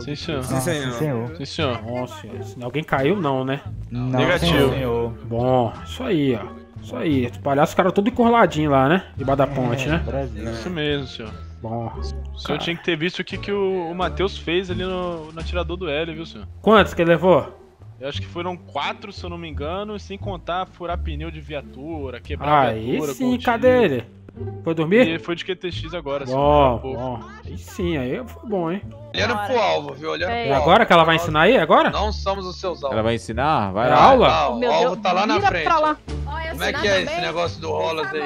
[SPEAKER 14] Sim, senhor.
[SPEAKER 11] Sim, senhor.
[SPEAKER 14] Sim, senhor.
[SPEAKER 2] Nossa, se alguém caiu, não, né?
[SPEAKER 11] Não,
[SPEAKER 14] Negativo.
[SPEAKER 11] senhor.
[SPEAKER 2] Bom, isso aí, ó. Isso aí. Os palhaços ficaram tudo encurladinho lá, né? Debaixo da ponte, né?
[SPEAKER 11] Brasil.
[SPEAKER 14] Isso mesmo, senhor.
[SPEAKER 2] Bom.
[SPEAKER 14] O senhor tinha que ter visto o que, que o, o Matheus fez ali no, no atirador do L, viu, senhor?
[SPEAKER 2] Quantos que ele levou?
[SPEAKER 14] Eu acho que foram quatro, se eu não me engano, sem contar furar pneu de viatura, quebrar
[SPEAKER 2] Aí
[SPEAKER 14] viatura.
[SPEAKER 2] sim,
[SPEAKER 14] com
[SPEAKER 2] cadê ele? Foi dormir?
[SPEAKER 14] ele foi de QTX agora, senhor.
[SPEAKER 2] Bom, bom. Aí sim, aí foi bom, hein?
[SPEAKER 6] Olhando pro alvo, viu? Olhando
[SPEAKER 4] É.
[SPEAKER 2] E
[SPEAKER 6] pro alvo.
[SPEAKER 2] agora que ela vai ensinar aí? Agora?
[SPEAKER 6] Não somos os seus alvos.
[SPEAKER 9] Ela vai ensinar? Vai
[SPEAKER 2] É
[SPEAKER 9] lá.
[SPEAKER 2] aula?
[SPEAKER 6] Ah, o
[SPEAKER 4] Meu
[SPEAKER 6] alvo
[SPEAKER 4] Deus,
[SPEAKER 6] tá lá na frente. Como é que é
[SPEAKER 1] também
[SPEAKER 6] esse negócio do
[SPEAKER 1] o
[SPEAKER 6] rolas aí?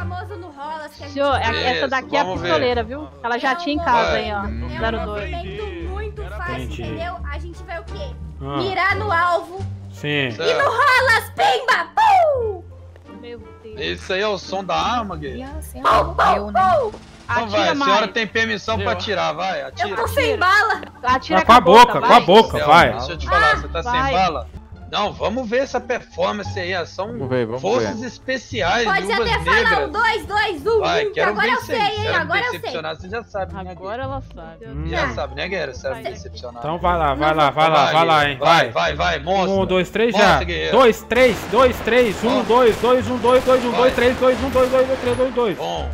[SPEAKER 1] Famoso, o famoso no rolas que a gente
[SPEAKER 4] Senhor, é-
[SPEAKER 6] Isso,
[SPEAKER 4] essa daqui é a pistoleira, viu? Ela já tinha em casa aí, ó.
[SPEAKER 1] É um
[SPEAKER 4] 02.
[SPEAKER 1] movimento muito fácil,
[SPEAKER 2] Entendi.
[SPEAKER 1] entendeu? A gente vai o quê?
[SPEAKER 2] Ah,
[SPEAKER 1] Mirar no alvo
[SPEAKER 2] sim.
[SPEAKER 1] e no rolas, pimba! Pum!
[SPEAKER 4] Meu Deus.
[SPEAKER 6] Esse aí é o som da arma, Gui?
[SPEAKER 7] Assim, morreu, né?
[SPEAKER 1] Pum!
[SPEAKER 6] Então vai, a senhora
[SPEAKER 4] mais.
[SPEAKER 6] tem permissão pra atirar, vai,
[SPEAKER 1] Eu
[SPEAKER 6] atira.
[SPEAKER 1] tô sem bala!
[SPEAKER 4] Atira
[SPEAKER 2] com a boca, com a
[SPEAKER 4] vai.
[SPEAKER 2] boca, vai.
[SPEAKER 6] Deixa eu te falar, você tá
[SPEAKER 4] vai.
[SPEAKER 6] sem bala? Não, vamos ver essa performance aí, são
[SPEAKER 9] Vamos ver, vamos
[SPEAKER 6] forças
[SPEAKER 9] ver.
[SPEAKER 6] especiais,
[SPEAKER 1] Pode
[SPEAKER 6] luvas
[SPEAKER 1] até falar um, dois, dois, um,
[SPEAKER 6] Vai,
[SPEAKER 1] um, agora eu
[SPEAKER 6] se
[SPEAKER 1] sei, hein? Agora eu sei.
[SPEAKER 6] você já sabe, né?
[SPEAKER 3] Agora ela sabe.
[SPEAKER 2] Hum.
[SPEAKER 6] Já sabe, né, Guerreiro? Me
[SPEAKER 1] Sei.
[SPEAKER 6] decepcionar.
[SPEAKER 2] Então vai lá, vai lá, vai lá, vai lá, hein?
[SPEAKER 6] Vai,
[SPEAKER 2] Vai.
[SPEAKER 6] vai, mostra.
[SPEAKER 2] Um, dois, três, já. Dois, três, dois, três, um, dois, dois, um, dois, dois, um, dois, três, dois, um, dois, dois, dois, três, dois, dois.
[SPEAKER 6] Bom.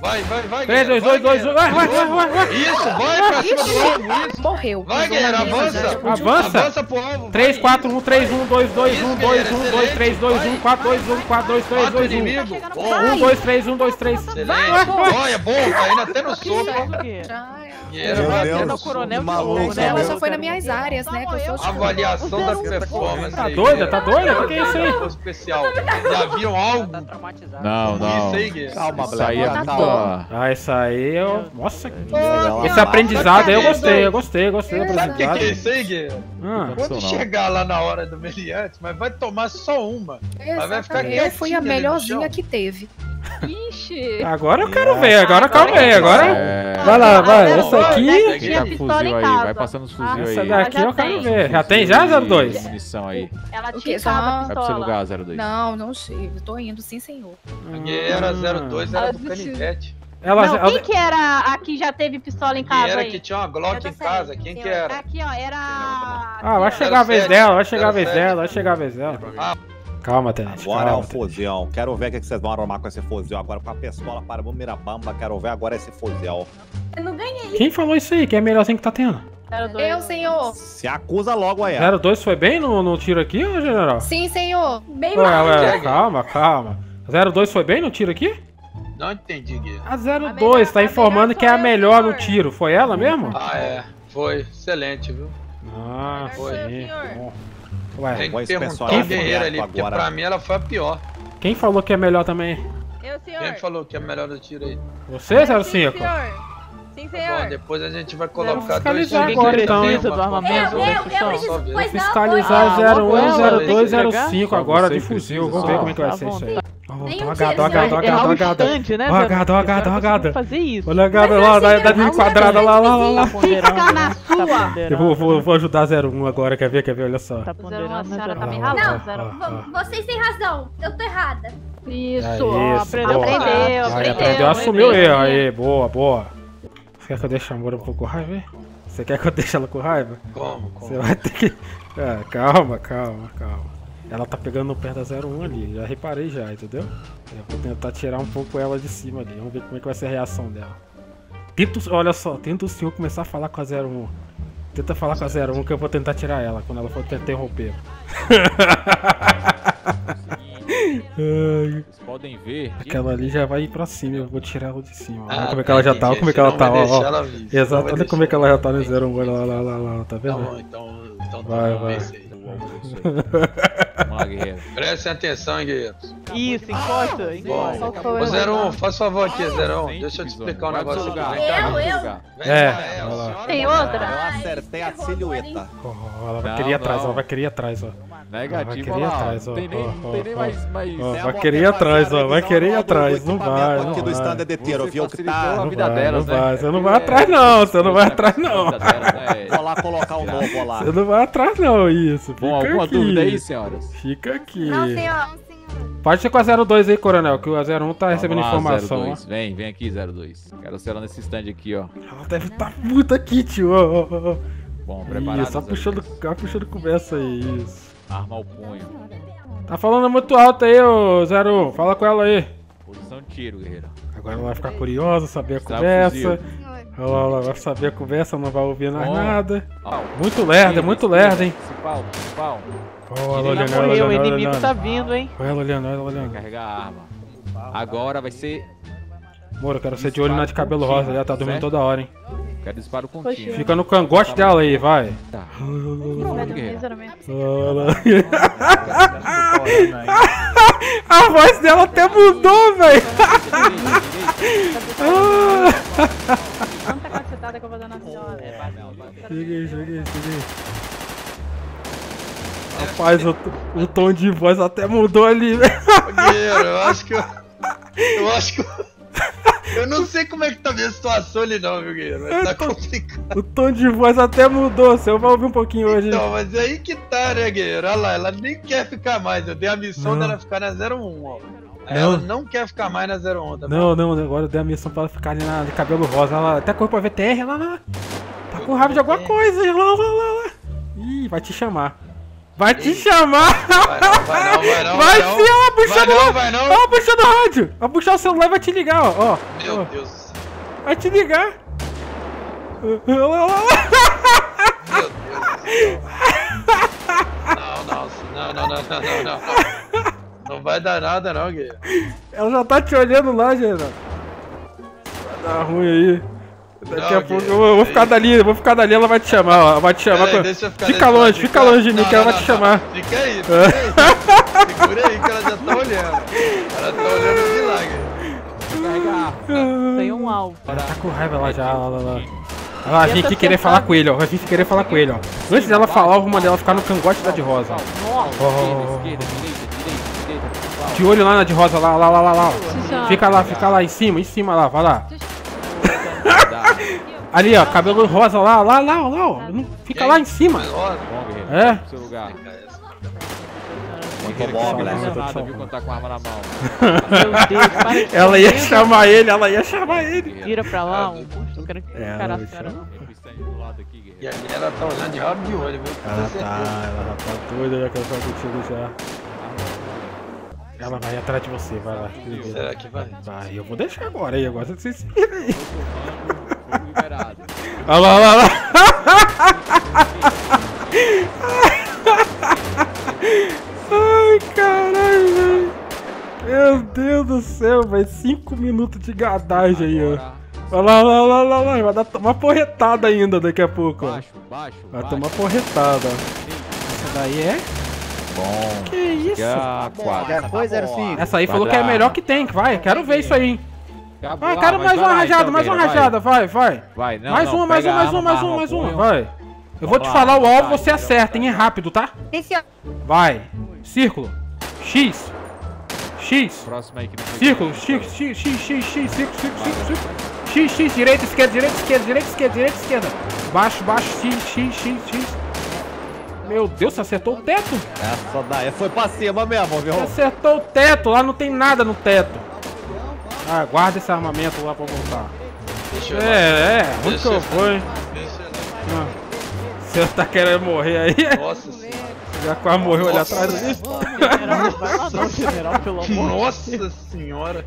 [SPEAKER 6] Vai, vai, vai,
[SPEAKER 2] Três,
[SPEAKER 6] guerreiro,
[SPEAKER 2] dois, dois,
[SPEAKER 6] vai,
[SPEAKER 2] dois,
[SPEAKER 6] guerreiro.
[SPEAKER 2] vai, vai, vai, vai, vai.
[SPEAKER 6] Isso, vai pra cima do alvo, isso.
[SPEAKER 7] Morreu.
[SPEAKER 6] Vai, guerreiro, avança.
[SPEAKER 2] Avança.
[SPEAKER 6] Avança pro alvo.
[SPEAKER 2] 3,
[SPEAKER 6] vai.
[SPEAKER 2] 4, 1, 3, 1, 2, 2,
[SPEAKER 6] Isso,
[SPEAKER 2] 1, 2,
[SPEAKER 6] guerreiro,
[SPEAKER 2] 1, 2,
[SPEAKER 6] excelente.
[SPEAKER 2] 3, 2, 1, 4, 2, 1, 4, 2, 3,
[SPEAKER 6] Mata o
[SPEAKER 2] 2, 1.
[SPEAKER 6] inimigo. Bom,
[SPEAKER 2] 1, 2, 3, 1, 2, 3.
[SPEAKER 6] excelente. Olha, bom, tá indo até no soco.
[SPEAKER 7] É.
[SPEAKER 6] Guerreiro,
[SPEAKER 5] Meu Deus.
[SPEAKER 3] coronel de
[SPEAKER 5] maluco,
[SPEAKER 7] Ela
[SPEAKER 3] né?
[SPEAKER 7] só foi nas minhas áreas, né? Que eu sou
[SPEAKER 6] Avaliação da performance.
[SPEAKER 2] Tá doida? Tá doida? O que que é isso aí?
[SPEAKER 6] Especial. Já viram algo?
[SPEAKER 13] Tá.
[SPEAKER 9] Não, não.
[SPEAKER 5] Calma,
[SPEAKER 9] Isso aí é.
[SPEAKER 5] Calma.
[SPEAKER 2] Ah, isso aí eu. Nossa,
[SPEAKER 5] Ela
[SPEAKER 2] esse
[SPEAKER 5] mata.
[SPEAKER 2] aprendizado aí eu gostei, eu gostei, eu gostei do
[SPEAKER 6] Sabe o que, que é isso aí, Gui?
[SPEAKER 2] Ah,
[SPEAKER 6] Quando chegar lá na hora do meliante, mas vai tomar só uma. Mas vai ficar
[SPEAKER 7] Eu fui a melhorzinha que teve.
[SPEAKER 4] Ixi.
[SPEAKER 2] agora eu quero ver, agora calma aí, agora.
[SPEAKER 9] É...
[SPEAKER 2] Vai lá, vai, essa aqui.
[SPEAKER 9] Quem
[SPEAKER 4] tinha
[SPEAKER 9] tá fuzil aí? Vai passando os fuzil
[SPEAKER 2] Essa
[SPEAKER 9] aí.
[SPEAKER 2] daqui
[SPEAKER 4] já
[SPEAKER 2] eu quero ver. Já tem já, 02?
[SPEAKER 9] Munição aí.
[SPEAKER 4] Ela tinha
[SPEAKER 7] Só-
[SPEAKER 9] Vai pro seu
[SPEAKER 4] pistola.
[SPEAKER 9] lugar, 02.
[SPEAKER 7] Não, não sei. Eu tô indo, sim, senhor.
[SPEAKER 6] Guerreira 02 era
[SPEAKER 4] Ah,
[SPEAKER 6] do
[SPEAKER 4] do
[SPEAKER 6] canivete.
[SPEAKER 2] Ela,
[SPEAKER 4] Não,
[SPEAKER 2] ela-
[SPEAKER 4] quem que era a que já teve pistola em casa
[SPEAKER 6] Guerreira
[SPEAKER 4] aí?
[SPEAKER 6] que tinha uma Glock em casa. Quem que era?
[SPEAKER 4] Aqui, ó, era...
[SPEAKER 2] Ah, vai chegar a vez dela, vai chegar a vez dela, vai chegar a vez dela.
[SPEAKER 6] Ah.
[SPEAKER 2] Calma, Tenente,
[SPEAKER 5] Agora é
[SPEAKER 2] calma.
[SPEAKER 5] o fuzil. Quero ver o que que vocês vão arrumar com esse fuzil. Agora com a pistola para o Mirabamba. Quero ver agora esse fuzil.
[SPEAKER 1] Eu não ganhei.
[SPEAKER 2] Quem falou isso aí? Quem é melhorzinho que tá tendo?
[SPEAKER 7] Eu, senhor.
[SPEAKER 5] Se acusa logo aí.
[SPEAKER 2] 02 foi bem no, no tiro aqui, ô general?
[SPEAKER 7] Sim, senhor.
[SPEAKER 1] Bem
[SPEAKER 2] Ué, ué,
[SPEAKER 6] Segue.
[SPEAKER 2] calma, calma. 02 foi bem no tiro aqui?
[SPEAKER 6] Não entendi, Gui.
[SPEAKER 2] A 02 tá informando que é a melhor no tiro. Foi ela mesmo?
[SPEAKER 6] Ah, é. Foi. Excelente, viu?
[SPEAKER 2] Ah,
[SPEAKER 6] Foi.
[SPEAKER 2] sim. Ué,
[SPEAKER 6] Tem
[SPEAKER 5] vou
[SPEAKER 6] que perguntar a guerreira ali,
[SPEAKER 5] agora.
[SPEAKER 6] porque pra mim ela foi a pior.
[SPEAKER 2] quem falou que é melhor também?
[SPEAKER 4] Eu, senhor.
[SPEAKER 6] Quem falou que é melhor do tiro aí?
[SPEAKER 2] Você,
[SPEAKER 4] Sim,
[SPEAKER 2] 05?
[SPEAKER 4] senhor. Sim,
[SPEAKER 6] Bom,
[SPEAKER 4] senhor.
[SPEAKER 6] depois a gente vai colocar dois
[SPEAKER 2] agora, então,
[SPEAKER 6] uma
[SPEAKER 3] do armamento,
[SPEAKER 1] Eu, eu, eu preciso. não,
[SPEAKER 2] Fiscalizar
[SPEAKER 3] Ah,
[SPEAKER 2] 01,
[SPEAKER 3] agora,
[SPEAKER 2] 02,
[SPEAKER 3] tem que entregar?
[SPEAKER 2] 05
[SPEAKER 9] Só
[SPEAKER 2] agora de fuzil. Vamos ver como é que vai
[SPEAKER 3] Tá
[SPEAKER 2] ser
[SPEAKER 3] bom.
[SPEAKER 2] isso aí. Ó,
[SPEAKER 1] Nenhum
[SPEAKER 2] Ó,
[SPEAKER 1] tiro,
[SPEAKER 2] gado, ó,
[SPEAKER 3] né, cara
[SPEAKER 2] gado.
[SPEAKER 3] conseguiu fazer isso.
[SPEAKER 2] Olha a
[SPEAKER 1] eu
[SPEAKER 2] lá, dá de
[SPEAKER 1] era
[SPEAKER 2] enquadrada lá, lá, lá, lá.
[SPEAKER 4] Fica na sua.
[SPEAKER 2] Eu vou, vou, vou ajudar 01 agora, quer ver, quer ver, olha só.
[SPEAKER 3] Tá ponderando,
[SPEAKER 4] a
[SPEAKER 3] né,
[SPEAKER 4] senhora tá
[SPEAKER 2] ó, ó.
[SPEAKER 1] V- Vocês têm razão. Eu tô errada.
[SPEAKER 4] Isso,
[SPEAKER 2] isso,
[SPEAKER 4] aprendeu, aprendeu, aprendeu.
[SPEAKER 2] aprendeu, assumiu erro. Aí, boa, boa. Você quer que eu deixe a Moura um pouco com raiva, hein? Você quer que eu deixe ela com raiva?
[SPEAKER 6] Como, como?
[SPEAKER 2] Você vai ter que. Ah, calma, calma, calma. Ela tá pegando no pé da 01 ali, já reparei já, entendeu? Eu vou tentar tirar um pouco ela de cima ali. Vamos ver como é que vai ser a reação dela. Tenta, olha só, tenta o senhor começar a falar com a 01. Tenta falar com a 01 que eu vou tentar tirar ela quando ela for tentar interromper. Ai,
[SPEAKER 9] Vocês podem ver. que-
[SPEAKER 2] Aquela ali já vai ir pra cima, eu vou tirar ela de cima. Olha
[SPEAKER 6] Ah,
[SPEAKER 2] como é que ela já tá, olha como é que ela tá, ó, Exato, olha como é que ela já tá no 01, olha lá, lá, lá, lá, tá
[SPEAKER 6] Tá
[SPEAKER 2] vendo?
[SPEAKER 6] bom, então. então tá
[SPEAKER 2] Vai, vai.
[SPEAKER 9] lá, guerreiro.
[SPEAKER 6] Prestem atenção, hein, guerreiros.
[SPEAKER 3] Isso, encosta, encosta.
[SPEAKER 6] Bom, ô
[SPEAKER 4] o
[SPEAKER 6] Zero, faz favor aqui, Zero.
[SPEAKER 9] Sem
[SPEAKER 6] Deixa eu te explicar um negócio aqui. Vem cá,
[SPEAKER 9] lugar.
[SPEAKER 6] Vem
[SPEAKER 2] É,
[SPEAKER 4] Tem outra?
[SPEAKER 5] Eu acertei a silhueta.
[SPEAKER 2] Ó, ó, ela vai querer ir atrás, ela vai querer ir atrás, ó.
[SPEAKER 9] Negativo,
[SPEAKER 2] Vai querer atrás, ó,
[SPEAKER 9] Não tem nem,
[SPEAKER 2] ó,
[SPEAKER 9] tem nem
[SPEAKER 2] ó,
[SPEAKER 9] mais. mais...
[SPEAKER 2] ó,
[SPEAKER 5] É,
[SPEAKER 2] vai querer atrás, ó, vai querer atrás, não vai,
[SPEAKER 5] aqui
[SPEAKER 2] não
[SPEAKER 5] do standard inteiro,
[SPEAKER 9] Você
[SPEAKER 5] viu que tá...
[SPEAKER 9] a
[SPEAKER 2] Não
[SPEAKER 9] vida
[SPEAKER 2] vai, não
[SPEAKER 9] né?
[SPEAKER 2] vai, você não
[SPEAKER 9] Porque
[SPEAKER 2] vai
[SPEAKER 9] é-
[SPEAKER 2] atrás não, você não vai atrás não.
[SPEAKER 9] né?
[SPEAKER 5] Vou lá colocar o novo lá.
[SPEAKER 2] Você não vai atrás não, isso.
[SPEAKER 9] Bom, alguma
[SPEAKER 2] aqui.
[SPEAKER 9] dúvida aí, senhoras?
[SPEAKER 2] Fica aqui.
[SPEAKER 10] Não, senhor.
[SPEAKER 2] Pode ser com a 02 aí, coronel, que o 01 tá recebendo
[SPEAKER 9] Vamos lá,
[SPEAKER 2] informação,
[SPEAKER 9] 02. Vem, vem aqui, 02. Quero ser ela nesse stand aqui, ó.
[SPEAKER 2] ó. Ela deve estar puta aqui, tio. ó, ó, ó.
[SPEAKER 9] Bom, preparado.
[SPEAKER 2] Isso, só puxando, só puxando conversa aí, isso.
[SPEAKER 9] Arma ao punho.
[SPEAKER 2] Tá falando muito alto aí, ô 01. Fala com ela aí.
[SPEAKER 9] Posição de tiro, guerreiro.
[SPEAKER 2] Agora ela vai ficar curiosa, saber a
[SPEAKER 9] o
[SPEAKER 2] conversa. lá, ela vai saber a conversa, não vai ouvir mais nada.
[SPEAKER 9] Ó,
[SPEAKER 2] Muito lerda, muito lerda, hein?
[SPEAKER 9] Principal, principal.
[SPEAKER 2] Olha ela olhando,
[SPEAKER 3] morreu, o inimigo
[SPEAKER 2] olhando.
[SPEAKER 3] tá vindo, hein?
[SPEAKER 2] Olha ela olhando, olha ela olhando.
[SPEAKER 9] Carregar a arma. Agora vai ser.
[SPEAKER 2] Moro, eu quero ser de olho na de cabelo rosa, ela tá dormindo
[SPEAKER 9] certo?
[SPEAKER 2] toda hora, hein?
[SPEAKER 9] Quero disparo contínuo.
[SPEAKER 2] Fica no cangote dela aí, vai.
[SPEAKER 9] Tá.
[SPEAKER 2] A voz dela até mudou, velho.
[SPEAKER 4] Tanta cacetada que eu vou dar na senhora.
[SPEAKER 2] Cheguei, cheguei, cheguei. Rapaz, o, o tom de voz até mudou ali, velho.
[SPEAKER 6] Guerreiro, eu acho que eu. Eu acho que eu. Eu não sei como é que tá a minha situação ali, não, viu, Guerreiro? Mas tá complicado.
[SPEAKER 2] O tom de voz até mudou. Você vai ouvir um pouquinho hoje.
[SPEAKER 6] Então, mas é aí que tá, né, Guerreiro? Olha lá, ela nem quer ficar mais. Eu dei a missão
[SPEAKER 2] Não.
[SPEAKER 6] dela ficar na 01, ó.
[SPEAKER 2] Não.
[SPEAKER 6] Ela não quer ficar mais na 01, tá bom?
[SPEAKER 2] Não, não, agora eu dei a missão pra ela ficar ali na, de cabelo rosa. Ela até correu pra VTR, lá, lá. Tá com raiva de alguma coisa, lá, lá, lá, lá. Ih, vai te chamar. Vai te chamar!
[SPEAKER 6] Vai não, vai não, vai não.
[SPEAKER 2] Vai
[SPEAKER 6] não.
[SPEAKER 2] sim, ó, puxando
[SPEAKER 6] Vai não,
[SPEAKER 2] lá.
[SPEAKER 6] vai não.
[SPEAKER 2] Ó, puxando o rádio. Vai puxar o celular vai te ligar, ó. ó.
[SPEAKER 6] Meu
[SPEAKER 2] Ó,
[SPEAKER 6] Deus do.
[SPEAKER 2] Vai te ligar.
[SPEAKER 6] Meu Deus do. Não, não, não, não, não, não, não, não. Vai dar nada, não, Guerreiro.
[SPEAKER 2] Ela já tá te olhando lá, Geraldo. Vai dar ruim aí. Daqui
[SPEAKER 6] Não,
[SPEAKER 2] a pouco eu vou, eu vou ficar
[SPEAKER 6] aí-
[SPEAKER 2] dali, eu vou ficar dali, ela vai te chamar, ó. Ela vai te chamar. Pra-
[SPEAKER 6] ficar
[SPEAKER 2] fica longe, fica longe de mim,
[SPEAKER 6] Não,
[SPEAKER 2] que ela
[SPEAKER 6] não,
[SPEAKER 2] vai te chamar.
[SPEAKER 6] Fica aí, fica aí. Segura aí que ela já tá olhando. Ela tá olhando
[SPEAKER 9] a arma.
[SPEAKER 3] Tem um alvo.
[SPEAKER 2] Ela tá com raiva lá já, lá, lá, lá. Ela vai vir aqui querer falar com ele, ó. Vai vir querer falar com ele, ó. Antes dela falar, eu vou mandar ela ficar no cangote da de rosa.
[SPEAKER 9] principal.
[SPEAKER 2] De olho lá na de rosa, lá, lá, lá, lá, lá. Fica lá, fica lá em cima, em cima lá, vai lá. Ali, ó, cabelo rosa lá, lá, lá, lá, ó. Não- Fica lá em cima. É?
[SPEAKER 9] seu lugar. Que
[SPEAKER 5] bom,
[SPEAKER 9] nada, viu, quando tá com a arma na mão.
[SPEAKER 3] Meu Deus, para de
[SPEAKER 2] Ela ia chamar ele, ela ia chamar ele.
[SPEAKER 3] Tira pra lá, um
[SPEAKER 2] É,
[SPEAKER 3] a
[SPEAKER 9] um stand do lado aqui, guerreiro.
[SPEAKER 6] E ali ela tá olhando de rabo de olho, viu?
[SPEAKER 2] Ela tá, ela tá doida, já quer falar contigo já. Ela vai atrás de você, vai lá.
[SPEAKER 6] Será que vai?
[SPEAKER 2] Vai, eu vou deixar agora aí, agora você se vira aí. Olha lá, olha lá. Ai, caralho, velho. Meu Deus do céu, velho. Cinco minutos de gadagem aí, ó. Olha lá, olha lá, olha lá. Vai dar tomar porretada ainda daqui a pouco,
[SPEAKER 9] baixo, baixo,
[SPEAKER 2] Vai
[SPEAKER 9] baixo.
[SPEAKER 2] tomar porretada. Essa daí é?
[SPEAKER 9] Bom.
[SPEAKER 2] Que isso?
[SPEAKER 9] Já, quatro.
[SPEAKER 11] Já foi 05?
[SPEAKER 2] Essa aí falou que é a melhor que tem, vai. Quero ver isso aí, hein.
[SPEAKER 9] Acabou.
[SPEAKER 2] Vai,
[SPEAKER 9] Ah,
[SPEAKER 2] quero
[SPEAKER 9] mas
[SPEAKER 2] mais uma rajada,
[SPEAKER 9] então,
[SPEAKER 2] mais uma rajada, vai, vai.
[SPEAKER 9] Vai, não,
[SPEAKER 2] mais
[SPEAKER 9] não,
[SPEAKER 2] uma, mais uma, mais uma, mais uma, mais uma, vai. Eu vou te falar o alvo, você acerta, hein? É rápido, tá?
[SPEAKER 10] Senhor.
[SPEAKER 2] Vai. Círculo. X. X.
[SPEAKER 9] Próximo aí que
[SPEAKER 2] Círculo. X, X, X, X, X, círculo, círculo, círculo, círculo. X, X, direita, esquerda, direita, esquerda, direita, esquerda, direita, esquerda. Baixo, baixo, X, X, X, X. Meu Deus, você acertou o teto?
[SPEAKER 5] Essa daí foi pra cima mesmo, viu?
[SPEAKER 2] Você acertou o teto, lá não tem nada no teto. Ah, guarda esse armamento lá pra voltar.
[SPEAKER 6] Deixa eu
[SPEAKER 2] É, é, onde que eu fui?
[SPEAKER 6] Deixa eu-
[SPEAKER 2] Ah, Você tá querendo morrer aí?
[SPEAKER 6] Nossa senhora.
[SPEAKER 2] Já quase morreu ali atrás ali.
[SPEAKER 6] Nossa senhora.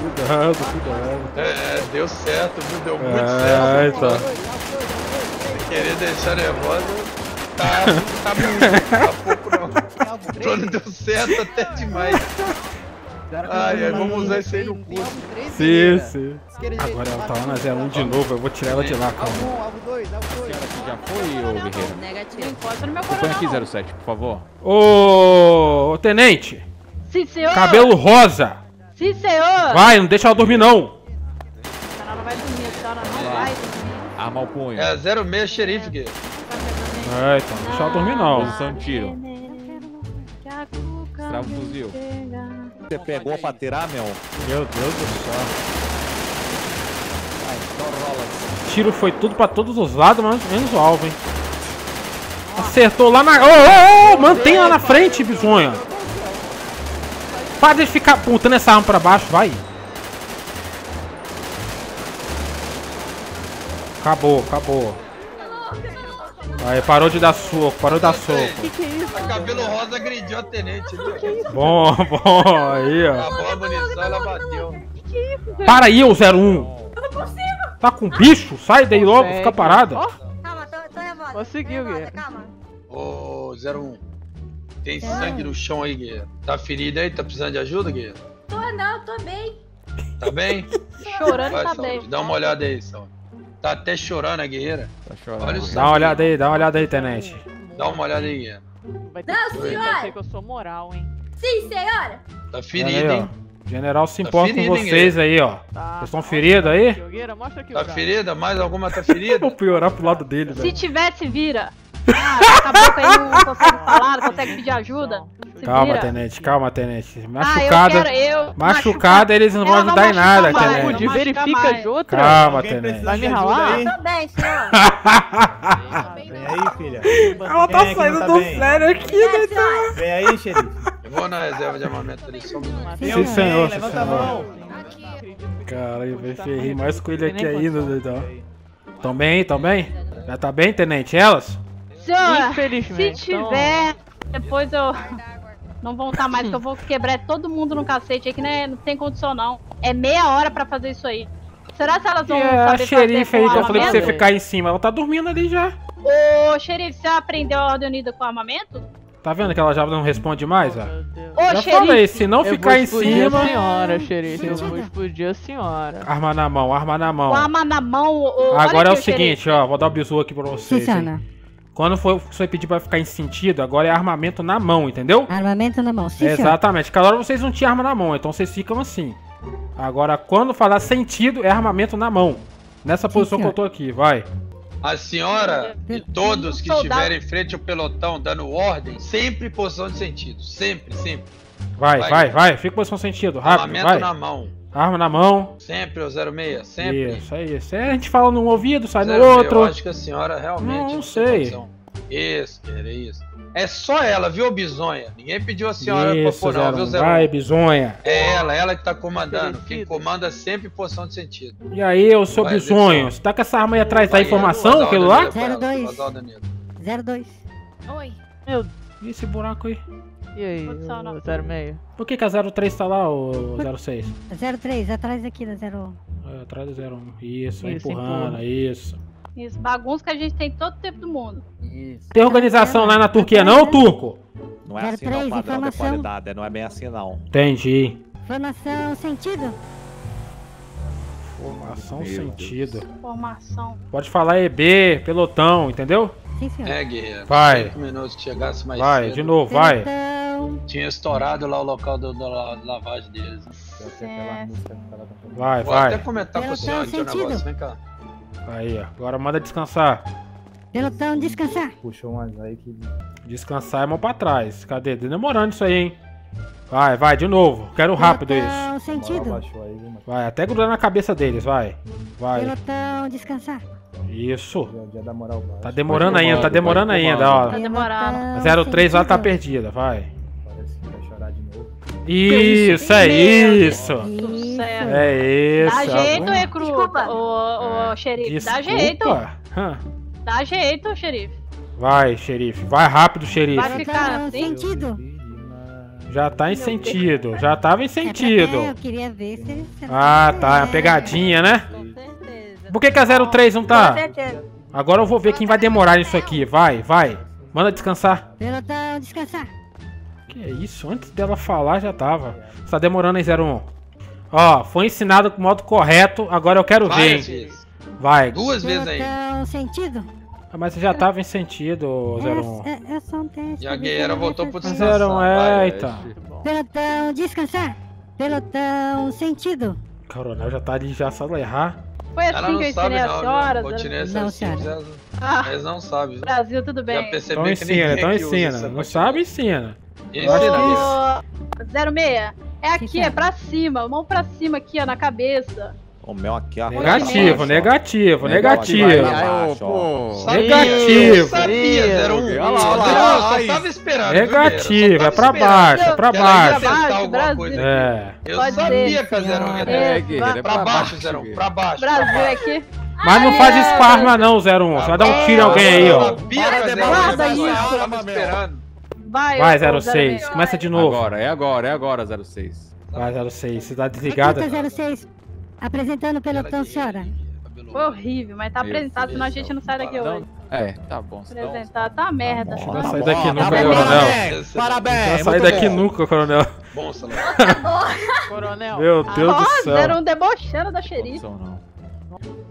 [SPEAKER 2] Cuidado, cuidado.
[SPEAKER 6] É, deu certo, viu? Deu muito
[SPEAKER 2] É,
[SPEAKER 6] certo. Sem querer deixar nervosa. Tá, tá muito. Tá pouco não. Quando deu certo até demais. Ai, ai, vamos usar isso aí no curso.
[SPEAKER 2] Sim, sim. Agora ela tá lá na 01 de novo, eu vou tirar ela de lá, calma.
[SPEAKER 9] Já foi, ô guerreiro?
[SPEAKER 4] Negativo. Encosta no meu
[SPEAKER 9] Põe
[SPEAKER 4] coronel.
[SPEAKER 9] aqui 07, por favor.
[SPEAKER 2] Ô, ô, tenente,
[SPEAKER 4] Sim, senhor.
[SPEAKER 2] cabelo rosa.
[SPEAKER 4] Sim, senhor.
[SPEAKER 2] Vai, não deixa ela dormir não.
[SPEAKER 4] A senhora não vai dormir, a senhora não vai dormir.
[SPEAKER 9] Arma o punho.
[SPEAKER 6] É 06 xerife, guerreiro.
[SPEAKER 2] É, então, não deixa ela dormir não.
[SPEAKER 9] Posição de tiro. Trava o fuzil.
[SPEAKER 5] Você pegou pra tirar, meu?
[SPEAKER 2] Meu Deus do céu. Tiro foi tudo pra todos os lados, mas menos o alvo, hein. Acertou lá na... Ô, ô, ô, mantém lá na frente, bisonha. Para de ficar apontando essa arma pra baixo, vai. Acabou, acabou. Aí, parou de dar soco, parou de dar soco.
[SPEAKER 6] A cabelo rosa agrediu a tenente. viu?
[SPEAKER 2] Bom, bom, aí, ó.
[SPEAKER 6] Acabou a munição, ela bateu.
[SPEAKER 2] Para aí, ô 01. Tá com bicho? Sai daí logo, fica parada.
[SPEAKER 10] Calma, tô, tô nervosa.
[SPEAKER 3] Conseguiu, guerreiro.
[SPEAKER 10] Calma.
[SPEAKER 6] Ô, 01. Tem sangue no chão aí, guerreiro. Tá ferido aí? Tá precisando de ajuda, guerreiro?
[SPEAKER 1] Tô não, tô bem.
[SPEAKER 6] Tá bem?
[SPEAKER 4] Chorando
[SPEAKER 6] Vai,
[SPEAKER 4] tá
[SPEAKER 6] Saúde,
[SPEAKER 4] bem.
[SPEAKER 6] Dá uma olhada aí, Saúde. Tá até chorando a guerreira.
[SPEAKER 9] Tá chorando.
[SPEAKER 6] Olha
[SPEAKER 2] Dá uma olhada aí, dá uma olhada aí, tenente.
[SPEAKER 6] Dá uma olhada aí, guerreiro.
[SPEAKER 3] Vai ter
[SPEAKER 1] Não,
[SPEAKER 3] que vai
[SPEAKER 1] senhora.
[SPEAKER 3] ser que eu sou moral, hein.
[SPEAKER 1] Sim, senhora.
[SPEAKER 6] Tá ferido, hein?
[SPEAKER 2] O general se
[SPEAKER 6] Tá
[SPEAKER 2] importa com
[SPEAKER 6] ferido, hein,
[SPEAKER 2] vocês aí, ó.
[SPEAKER 3] Tá.
[SPEAKER 2] Vocês estão feridos aí?
[SPEAKER 3] Guerreira, mostra aqui o
[SPEAKER 6] Tá ferida? Mais alguma tá ferida?
[SPEAKER 2] Vou piorar pro lado dele,
[SPEAKER 4] Se
[SPEAKER 2] velho.
[SPEAKER 4] tivesse, vira. Ah, acabou que aí não consegue falar, não consegue pedir ajuda.
[SPEAKER 2] Calma,
[SPEAKER 4] vira.
[SPEAKER 2] tenente, calma, tenente.
[SPEAKER 4] Ah, eu
[SPEAKER 2] Machucada.
[SPEAKER 4] quero, eu.
[SPEAKER 2] Machucada, eles não vão ajudar em nada,
[SPEAKER 4] mais.
[SPEAKER 2] tenente.
[SPEAKER 3] Verifica
[SPEAKER 4] mais.
[SPEAKER 3] outras.
[SPEAKER 2] Calma, tenente.
[SPEAKER 3] Vai me ralar?
[SPEAKER 12] aí?
[SPEAKER 10] Tô bem, senhor.
[SPEAKER 12] Vem aí, filha.
[SPEAKER 2] Ela tá
[SPEAKER 12] é
[SPEAKER 2] saindo
[SPEAKER 12] tá
[SPEAKER 2] do
[SPEAKER 12] bem?
[SPEAKER 2] sério aqui, né?
[SPEAKER 1] senhora.
[SPEAKER 12] Vem aí, xerife.
[SPEAKER 6] Eu vou na reserva de armamento ali, só um minuto.
[SPEAKER 2] Sim, senhor, sim,
[SPEAKER 12] Levanta a
[SPEAKER 2] senhor.
[SPEAKER 12] mão.
[SPEAKER 2] Caralho, velho, ferrei mais com ele aqui ainda, doidão. Tão bem, tão bem? Já tá bem, tenente? Elas?
[SPEAKER 4] Senhor, se
[SPEAKER 3] Infelizmente. então-
[SPEAKER 4] tiver, depois eu. Não vão estar mais, que eu vou quebrar todo mundo no cacete aqui, né? Não tem condição, não. É meia hora pra fazer isso aí. Será que elas vão
[SPEAKER 2] E a
[SPEAKER 4] saber
[SPEAKER 2] xerife
[SPEAKER 4] fazer
[SPEAKER 2] aí
[SPEAKER 4] com
[SPEAKER 2] que eu falei pra você ficar em cima, ela tá dormindo ali já.
[SPEAKER 4] Ô, xerife, você aprendeu a ordem unida com armamento?
[SPEAKER 2] Tá vendo que ela já não responde mais, ó?
[SPEAKER 4] Ô,
[SPEAKER 2] Já
[SPEAKER 4] xerife.
[SPEAKER 2] falei, se não
[SPEAKER 3] Eu
[SPEAKER 2] ficar
[SPEAKER 3] vou
[SPEAKER 2] em
[SPEAKER 3] explodir
[SPEAKER 2] cima.
[SPEAKER 3] a senhora, xerife. Eu vou explodir a senhora.
[SPEAKER 2] Arma na mão, arma na mão.
[SPEAKER 4] A arma na mão, ô, olha
[SPEAKER 2] Agora é o
[SPEAKER 4] xerife.
[SPEAKER 2] seguinte, ó, vou dar o bisu aqui pra vocês. hein. Quando for você pedir pra ficar em sentido, agora é armamento na mão, entendeu?
[SPEAKER 8] Armamento na mão. Sim, senhor.
[SPEAKER 2] Exatamente. Cada hora vocês não tinham arma na mão, então vocês ficam assim. Agora, quando falar sentido, é armamento na mão. Nessa posição que eu tô aqui, vai.
[SPEAKER 6] A senhora e todos que estiverem em frente ao pelotão dando ordem, sempre em posição de sentido. Sempre, sempre.
[SPEAKER 2] Vai,
[SPEAKER 6] Vai.
[SPEAKER 2] vai, vai. Fica em posição sentido, rápido,
[SPEAKER 6] Armamento
[SPEAKER 2] vai.
[SPEAKER 6] na mão.
[SPEAKER 2] Arma na mão.
[SPEAKER 6] Sempre, o 06, sempre.
[SPEAKER 2] Isso, é isso. É, a gente fala num ouvido, sai no
[SPEAKER 6] 06,
[SPEAKER 2] outro.
[SPEAKER 6] Eu acho que a senhora realmente.
[SPEAKER 2] Não sei.
[SPEAKER 6] Isso, é isso. É só ela, viu, Bizonha? Ninguém pediu a senhora
[SPEAKER 2] Isso,
[SPEAKER 6] pra pôr, não,
[SPEAKER 2] zero.
[SPEAKER 6] viu. Zero?
[SPEAKER 2] Vai, bisonha.
[SPEAKER 6] É ela, ela que tá comandando. Quem comanda sempre em posição de sentido.
[SPEAKER 2] E aí, ô seu
[SPEAKER 6] Vai,
[SPEAKER 2] bisonho, você tá com essa arma aí atrás da
[SPEAKER 6] Vai,
[SPEAKER 2] informação, aquilo lá?
[SPEAKER 6] Neto, vai,
[SPEAKER 8] 02.
[SPEAKER 6] Oswaldo Neto.
[SPEAKER 8] 02.
[SPEAKER 1] Oi.
[SPEAKER 3] Meu
[SPEAKER 2] E esse buraco aí?
[SPEAKER 3] E aí, ô 06?
[SPEAKER 2] Por que, que a 03 tá lá, ô 06?
[SPEAKER 8] 03, atrás aqui da 01.
[SPEAKER 2] É, atrás do 01. Isso,
[SPEAKER 3] Isso,
[SPEAKER 2] empurrando,
[SPEAKER 3] empurra.
[SPEAKER 2] isso.
[SPEAKER 4] Isso, bagunça que a gente tem todo o tempo do mundo.
[SPEAKER 11] Isso.
[SPEAKER 2] Tem organização lá na Turquia não, Turco?
[SPEAKER 5] Não é assim
[SPEAKER 8] 03,
[SPEAKER 5] não, padrão de
[SPEAKER 8] informação.
[SPEAKER 5] qualidade. Não é bem assim não.
[SPEAKER 2] Entendi.
[SPEAKER 8] Informação, sentido.
[SPEAKER 2] Formação
[SPEAKER 9] Meu
[SPEAKER 2] sentido.
[SPEAKER 4] Formação.
[SPEAKER 2] Pode falar EB, pelotão, entendeu?
[SPEAKER 8] Sim, senhor.
[SPEAKER 6] É, guerreiro.
[SPEAKER 2] Vai.
[SPEAKER 6] Cinco minutos chegasse mais
[SPEAKER 2] Vai,
[SPEAKER 6] cedo.
[SPEAKER 2] de novo, vai.
[SPEAKER 8] Pelotão.
[SPEAKER 6] Tinha estourado lá o local do, da la- lavagem deles.
[SPEAKER 2] Vai,
[SPEAKER 6] Vou até
[SPEAKER 2] vai.
[SPEAKER 6] comentar com o senhor aqui o
[SPEAKER 8] sentido.
[SPEAKER 6] negócio. Vem cá.
[SPEAKER 2] Aí, ó. Agora manda descansar.
[SPEAKER 8] Pelotão, descansar.
[SPEAKER 11] Puxou umas aí que.
[SPEAKER 2] Descansar é mão pra trás. Cadê? Tá demorando isso aí, hein? Vai, vai, de novo. Quero rápido isso.
[SPEAKER 8] Pelotão sentido.
[SPEAKER 2] Vai, até grudar na cabeça deles, vai. Vai.
[SPEAKER 8] Pelotão descansar.
[SPEAKER 2] Isso. Tá demorando
[SPEAKER 9] Vai
[SPEAKER 2] ainda, tá demorando ainda, ó.
[SPEAKER 4] Tá demorando.
[SPEAKER 8] Pelotão
[SPEAKER 2] 03 lá tá perdida, vai.
[SPEAKER 11] Parece que vai chorar de novo.
[SPEAKER 2] Isso, é isso. É isso.
[SPEAKER 4] Dá jeito, recruta.
[SPEAKER 10] Desculpa.
[SPEAKER 4] Ô, ô, xerife, dá jeito.
[SPEAKER 2] Hã.
[SPEAKER 4] Dá jeito, xerife.
[SPEAKER 2] Vai, xerife. Vai rápido, xerife.
[SPEAKER 4] Vai ficar assim?
[SPEAKER 8] sentido.
[SPEAKER 2] Já tá em sentido. Já tava em
[SPEAKER 8] É
[SPEAKER 2] sentido.
[SPEAKER 8] quê? Eu queria ver se ele...
[SPEAKER 2] Ah, tá. É uma pegadinha, né? Por que, que a 03 não
[SPEAKER 10] Com
[SPEAKER 2] tá?
[SPEAKER 10] certeza.
[SPEAKER 2] Agora eu vou ver quem vai demorar nisso aqui. Vai, vai. Manda descansar.
[SPEAKER 8] Pelotão descansar.
[SPEAKER 2] Que é isso? Antes dela falar já tava. Você tá demorando em 01. Ó, foi ensinado com o modo correto. Agora eu quero ver, hein?
[SPEAKER 6] vezes.
[SPEAKER 2] Vai.
[SPEAKER 6] Duas vezes aí.
[SPEAKER 8] Pelotão sentido.
[SPEAKER 2] Ah, Mas você já tava em sentido, 01.
[SPEAKER 8] É, é, é só um teste.
[SPEAKER 6] E a guerreira voltou pro descanso.
[SPEAKER 2] 01, é, eita.
[SPEAKER 8] Pelotão descansar. Pelotão sentido.
[SPEAKER 2] Coronel já tá ali já só errar.
[SPEAKER 4] Foi assim
[SPEAKER 6] Ela
[SPEAKER 4] que
[SPEAKER 6] não
[SPEAKER 4] eu
[SPEAKER 6] sabe
[SPEAKER 4] ensinei
[SPEAKER 6] não,
[SPEAKER 4] senhora.
[SPEAKER 6] viu? Continência
[SPEAKER 8] Não,
[SPEAKER 6] é simples,
[SPEAKER 8] senhora.
[SPEAKER 6] elas-
[SPEAKER 4] Ah,
[SPEAKER 6] elas não sabem. viu?
[SPEAKER 4] Brasil, tudo
[SPEAKER 6] Já
[SPEAKER 4] bem.
[SPEAKER 6] percebi
[SPEAKER 2] Então
[SPEAKER 6] que
[SPEAKER 2] ensina,
[SPEAKER 6] ninguém
[SPEAKER 2] então ensina. Não sabe, ensina.
[SPEAKER 6] Ensina
[SPEAKER 2] acho que
[SPEAKER 6] mesmo.
[SPEAKER 4] Ô, 06, é aqui, é
[SPEAKER 8] é?
[SPEAKER 4] pra cima, mão pra cima aqui, ó, na cabeça.
[SPEAKER 5] O mel aqui, ó.
[SPEAKER 2] Negativo, negativo, negativo. Negativo.
[SPEAKER 6] Sabia,
[SPEAKER 9] é
[SPEAKER 6] é
[SPEAKER 9] é.
[SPEAKER 6] era esperando.
[SPEAKER 2] Negativo, é pra baixo, é pra baixo. É.
[SPEAKER 6] Eu sabia que
[SPEAKER 8] era
[SPEAKER 6] um.
[SPEAKER 9] É,
[SPEAKER 6] pra baixo, zero um. Pra baixo.
[SPEAKER 4] Brasil aqui.
[SPEAKER 2] Mas não faz esparma não, 01. Você vai dar um tiro em alguém aí, ó.
[SPEAKER 4] Guarda isso. Vai,
[SPEAKER 2] vai 06. Começa de novo.
[SPEAKER 9] Agora, é agora, é agora, 06.
[SPEAKER 2] Vai, 06. Você tá, tá
[SPEAKER 8] desligado? 06. Apresentando o pelotão, senhora.
[SPEAKER 4] Foi horrível, mas tá
[SPEAKER 9] Meu
[SPEAKER 4] apresentado,
[SPEAKER 9] Deus
[SPEAKER 4] senão a gente não sai daqui hoje.
[SPEAKER 9] É, tá bom.
[SPEAKER 4] Apresentado, tá uma merda.
[SPEAKER 2] Não vai
[SPEAKER 4] Tá
[SPEAKER 2] sair
[SPEAKER 4] bom.
[SPEAKER 2] daqui
[SPEAKER 9] Tá
[SPEAKER 2] nunca,
[SPEAKER 9] bom,
[SPEAKER 2] coronel.
[SPEAKER 9] parabéns,
[SPEAKER 2] Não
[SPEAKER 9] Parabéns.
[SPEAKER 2] vai sair
[SPEAKER 9] muito
[SPEAKER 2] daqui
[SPEAKER 9] bom.
[SPEAKER 2] nunca, coronel.
[SPEAKER 6] Bom, Salão.
[SPEAKER 3] Coronel.
[SPEAKER 2] Meu Deus do céu.
[SPEAKER 4] zero um debochando da xerife.
[SPEAKER 9] Não, não.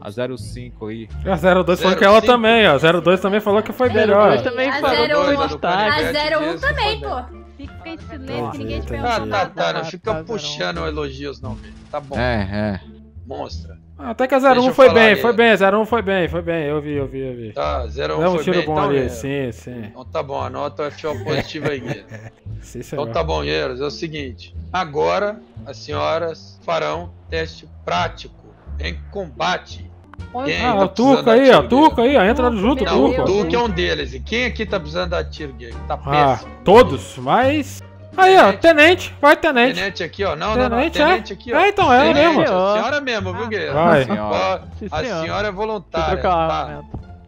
[SPEAKER 9] A 05 aí.
[SPEAKER 2] A 02 falou que ela
[SPEAKER 6] 05.
[SPEAKER 2] também, ó. 02 também falou que foi melhor.
[SPEAKER 3] Também
[SPEAKER 1] A
[SPEAKER 3] falou
[SPEAKER 1] zero
[SPEAKER 3] que foi
[SPEAKER 1] um.
[SPEAKER 3] destaque.
[SPEAKER 1] A 01 também, pô.
[SPEAKER 4] Fica em silêncio que ninguém te pergunta
[SPEAKER 6] Ah, tá,
[SPEAKER 4] nada.
[SPEAKER 6] tá. Não
[SPEAKER 3] Ah,
[SPEAKER 6] fica
[SPEAKER 3] tá,
[SPEAKER 6] puxando elogios, não, filho. Tá bom.
[SPEAKER 9] É, é.
[SPEAKER 6] Monstra.
[SPEAKER 2] Até que a
[SPEAKER 6] Deixa
[SPEAKER 2] 01
[SPEAKER 6] eu
[SPEAKER 2] foi bem,
[SPEAKER 6] aí.
[SPEAKER 2] foi bem. 01 foi bem, foi bem. Eu vi, eu vi, eu vi.
[SPEAKER 6] Tá, 01
[SPEAKER 2] Deu um
[SPEAKER 6] foi
[SPEAKER 2] tiro
[SPEAKER 6] bem,
[SPEAKER 2] bom
[SPEAKER 6] então,
[SPEAKER 2] ali,
[SPEAKER 6] Guerreiro.
[SPEAKER 2] sim, sim.
[SPEAKER 6] Então tá bom, anota o FO positivo aí, Guerreiro.
[SPEAKER 2] Sim,
[SPEAKER 6] Então tá bom, Guerreiros, é o seguinte. Agora, as senhoras farão teste prático em combate. Quem
[SPEAKER 2] Ah,
[SPEAKER 6] tá
[SPEAKER 2] o Tuca
[SPEAKER 6] precisando
[SPEAKER 2] aí, ó.
[SPEAKER 6] tiro,
[SPEAKER 2] Tuca aí, ó. Entra junto,
[SPEAKER 6] Não, o
[SPEAKER 2] Tuca.
[SPEAKER 6] Tuca é um deles. E quem aqui tá precisando dar tiro, Guerreiro? Tá
[SPEAKER 2] Ah,
[SPEAKER 6] péssimo.
[SPEAKER 2] todos, mas. Aí, ó, tenente, vai, tenente.
[SPEAKER 6] Tenente aqui, ó. Não, não, não.
[SPEAKER 2] Tenente, é?
[SPEAKER 6] Tenente aqui, ó.
[SPEAKER 2] É, então, é
[SPEAKER 6] Tenente,
[SPEAKER 2] mesmo.
[SPEAKER 6] A senhora mesmo, viu, Guerreiro?
[SPEAKER 2] Vai.
[SPEAKER 6] Ó,
[SPEAKER 3] Sim,
[SPEAKER 6] A
[SPEAKER 3] senhor.
[SPEAKER 6] senhora é voluntária.
[SPEAKER 3] trocar o
[SPEAKER 6] Tá.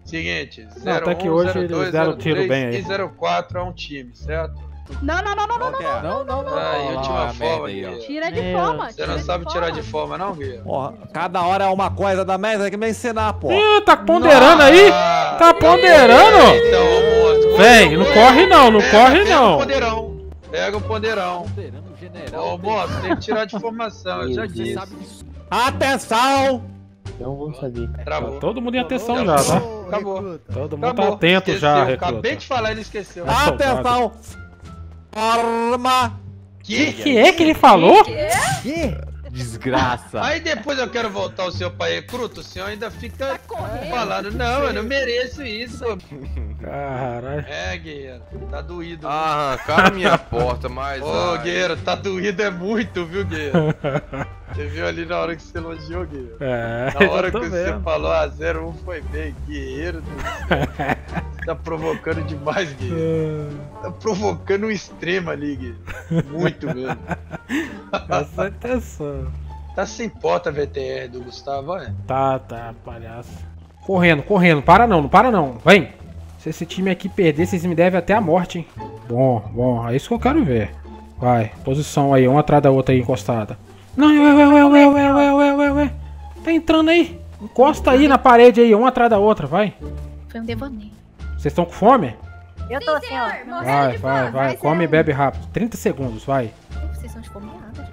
[SPEAKER 6] Seguinte,
[SPEAKER 2] Não, até
[SPEAKER 6] 01,
[SPEAKER 2] que hoje
[SPEAKER 6] 02,
[SPEAKER 2] eles deram
[SPEAKER 6] 03
[SPEAKER 2] tiro bem aí.
[SPEAKER 6] E 04 é um time, certo?
[SPEAKER 4] Não, não, não, não, não, não.
[SPEAKER 9] Não, não, não.
[SPEAKER 6] Ah, e última
[SPEAKER 9] a
[SPEAKER 6] forma,
[SPEAKER 9] aí, ó.
[SPEAKER 4] Tira de
[SPEAKER 3] Meu
[SPEAKER 4] forma.
[SPEAKER 6] Você não
[SPEAKER 4] de
[SPEAKER 6] sabe tirar de forma, não, Guerreiro?
[SPEAKER 5] Porra, cada hora é uma coisa da merda, tem que me ensinar, pô.
[SPEAKER 2] Ih, tá ponderando aí?
[SPEAKER 6] Ah,
[SPEAKER 2] Tá ponderando?
[SPEAKER 6] Então.
[SPEAKER 2] Vem, não corre não, não
[SPEAKER 6] Pega,
[SPEAKER 2] corre não.
[SPEAKER 6] ponderão. Pega o ponderão.
[SPEAKER 9] General.
[SPEAKER 6] Ô, moço, tem que tirar de formação, eu já disse.
[SPEAKER 5] Atenção!
[SPEAKER 11] Então vamos saber.
[SPEAKER 6] Travou.
[SPEAKER 2] Todo mundo em atenção já, tá?
[SPEAKER 6] Acabou.
[SPEAKER 2] Todo mundo tá
[SPEAKER 6] Acabou.
[SPEAKER 2] atento já,
[SPEAKER 6] Esqueceu.
[SPEAKER 2] recruta.
[SPEAKER 6] Acabei de falar, ele esqueceu.
[SPEAKER 5] Atenção! Arma!
[SPEAKER 2] Que que é que ele falou?
[SPEAKER 9] Desgraça.
[SPEAKER 6] Aí depois eu quero voltar o senhor pra recruta, o senhor ainda fica falando, não, eu não mereço isso.
[SPEAKER 2] Caralho.
[SPEAKER 6] É, guerreiro, tá doído.
[SPEAKER 15] Ah, arrancaram minha porta, mas.
[SPEAKER 6] Ô,
[SPEAKER 15] ai.
[SPEAKER 6] guerreiro, tá doído é muito, viu, guerreiro? Você viu ali na hora que você elogiou, guerreiro?
[SPEAKER 2] É,
[SPEAKER 6] Na hora que
[SPEAKER 2] tô
[SPEAKER 6] você
[SPEAKER 2] vendo.
[SPEAKER 6] falou a 01 foi bem, guerreiro do céu. Você tá provocando demais, guerreiro. Tá provocando um extremo ali, guerreiro. Muito mesmo.
[SPEAKER 2] Essa é a intenção.
[SPEAKER 6] Tá sem porta VTR do Gustavo, é?
[SPEAKER 2] Tá, tá, palhaço. Correndo, correndo. Para não, não para não. Vem. Se esse time aqui perder, vocês me devem até a morte, hein? Bom, bom. É isso que eu quero ver. Vai. Posição aí, uma atrás da outra aí encostada. Não, ué, ué, ué, ué, ué, ué, ué, ué, ué. Tá entrando aí. Encosta aí na parede aí, uma atrás da outra, vai.
[SPEAKER 7] Foi um devaneio.
[SPEAKER 2] Vocês estão com fome?
[SPEAKER 10] Eu tô assim, ó.
[SPEAKER 2] Vai, vai, vai. Come e bebe rápido. 30 segundos, vai.
[SPEAKER 7] Vocês são esfomeadas.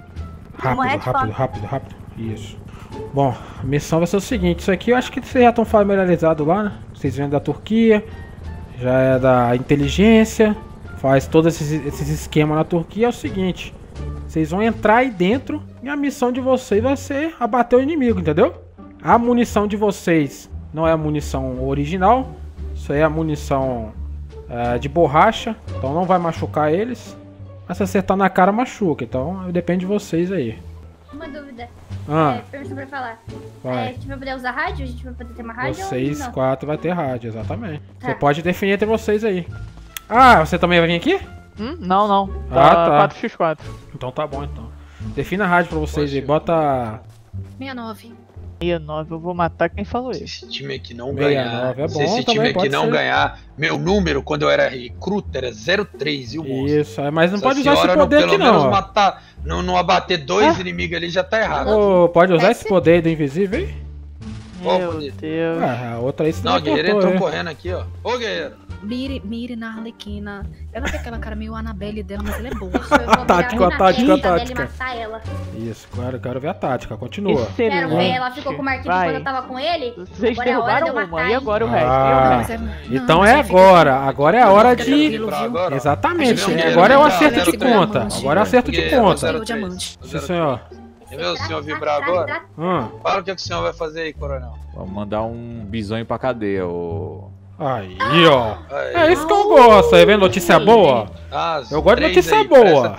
[SPEAKER 2] Rápido, rápido, rápido, rápido. Isso. Bom, a missão vai ser o seguinte: isso aqui eu acho que vocês já estão familiarizados lá, né? Vocês vêm da Turquia, já é da inteligência, faz todos esses, esses esquemas na Turquia. É o seguinte: vocês vão entrar aí dentro e a missão de vocês vai ser abater o inimigo, entendeu? A munição de vocês não é a munição original, isso aí é a munição é, de borracha, então não vai machucar eles. Mas se acertar na cara, machuca. Então depende de vocês aí.
[SPEAKER 1] Uma dúvida.
[SPEAKER 2] Ah.
[SPEAKER 1] É, permissão pra falar.
[SPEAKER 2] Vai.
[SPEAKER 1] É, a gente vai poder usar rádio? A gente vai poder ter uma rádio?
[SPEAKER 2] Vocês
[SPEAKER 1] ou não?
[SPEAKER 2] quatro vai ter rádio, exatamente.
[SPEAKER 1] Tá.
[SPEAKER 2] Você pode definir entre vocês aí. Ah, você também vai vir aqui?
[SPEAKER 3] Hum? Não, não.
[SPEAKER 2] Ah, tá.
[SPEAKER 3] 4x4.
[SPEAKER 2] Então tá bom, então. Defina a rádio pra vocês aí. Bota
[SPEAKER 7] 69.
[SPEAKER 3] 69, eu vou matar quem falou isso.
[SPEAKER 6] Esse time aqui não
[SPEAKER 2] 69
[SPEAKER 6] ganhar.
[SPEAKER 2] é
[SPEAKER 6] se
[SPEAKER 2] bom
[SPEAKER 6] esse time aqui não
[SPEAKER 2] ser.
[SPEAKER 6] ganhar, meu número quando eu era recruta era 03, viu, moço?
[SPEAKER 2] Isso, é, mas não
[SPEAKER 6] Essa
[SPEAKER 2] pode usar esse poder
[SPEAKER 6] pelo
[SPEAKER 2] aqui
[SPEAKER 6] menos
[SPEAKER 2] não. ó.
[SPEAKER 6] matar, não, não abater dois inimigos ali já tá errado.
[SPEAKER 2] Ô, pode usar esse poder aí do invisível aí?
[SPEAKER 3] Meu Deus.
[SPEAKER 2] Ah, a outra aí você
[SPEAKER 6] Não,
[SPEAKER 2] não
[SPEAKER 6] guerreiro
[SPEAKER 2] cortou,
[SPEAKER 6] entrou
[SPEAKER 2] é.
[SPEAKER 6] correndo aqui, ó. Ô, guerreiro.
[SPEAKER 7] Mire, mire na Arlequina. Ela tem aquela cara meio Annabelle dela, mas ela é boa.
[SPEAKER 2] A tática, a tática, a tática.
[SPEAKER 1] matar ela.
[SPEAKER 2] Isso, claro, quero ver a tática. Continua.
[SPEAKER 1] Quero ver, ela ficou com o Marquinhos
[SPEAKER 3] Vai.
[SPEAKER 1] quando eu tava com ele.
[SPEAKER 3] Vocês
[SPEAKER 1] agora é de eu
[SPEAKER 3] derrubaram
[SPEAKER 1] matar.
[SPEAKER 3] uma, e agora o
[SPEAKER 2] Ah,
[SPEAKER 3] resto?
[SPEAKER 2] então é agora. Agora é a hora de. Exatamente. Agora é o acerto de conta. Agora é o acerto de conta. Sim, senhor.
[SPEAKER 6] Quer ver o senhor vibrar agora?
[SPEAKER 2] Hum.
[SPEAKER 6] Fala o que, que o senhor vai fazer aí, coronel.
[SPEAKER 9] Vamos mandar um bisonho pra cadeia, ô.
[SPEAKER 2] Aí, ó. É isso que eu gosto. Aí vem notícia boa?
[SPEAKER 6] Ah,
[SPEAKER 2] Eu gosto de notícia
[SPEAKER 6] aí,
[SPEAKER 2] boa.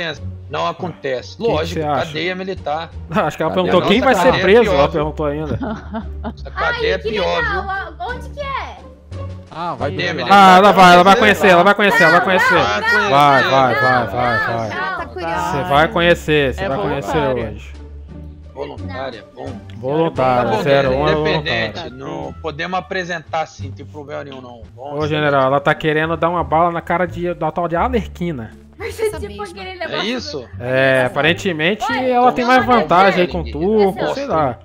[SPEAKER 6] Não acontece.
[SPEAKER 2] que
[SPEAKER 6] Lógico,
[SPEAKER 2] acha?
[SPEAKER 6] cadeia militar.
[SPEAKER 2] Acho que ela
[SPEAKER 6] Cadeia
[SPEAKER 2] perguntou quem vai ser
[SPEAKER 6] é
[SPEAKER 2] preso. Ela perguntou ainda.
[SPEAKER 6] Essa cadeia é
[SPEAKER 1] Que
[SPEAKER 6] pior,
[SPEAKER 1] legal,
[SPEAKER 6] viu?
[SPEAKER 1] onde que é?
[SPEAKER 9] Ah, vai ter.
[SPEAKER 6] militar.
[SPEAKER 2] Ah, ela vai, ela vai conhecer, ela vai conhecer, ela vai conhecer.
[SPEAKER 6] Vai.
[SPEAKER 2] Vai, vai, vai, vai, vai.
[SPEAKER 1] Tá
[SPEAKER 2] Você vai conhecer, você
[SPEAKER 3] É
[SPEAKER 2] vai conhecer hoje.
[SPEAKER 6] Voluntária, bom.
[SPEAKER 2] Voluntário,
[SPEAKER 6] Tá
[SPEAKER 2] sério, uma
[SPEAKER 6] Independente,
[SPEAKER 2] voluntária.
[SPEAKER 6] não podemos apresentar assim, não tem problema nenhum, não. Vamos
[SPEAKER 2] Ô, general, ela tá querendo dar uma bala na cara de, da tal de Alerquina.
[SPEAKER 1] Ser tipo
[SPEAKER 6] É
[SPEAKER 1] negócio.
[SPEAKER 6] isso?
[SPEAKER 2] É, aparentemente ela tem mais vantagem aí com tu, sei lá.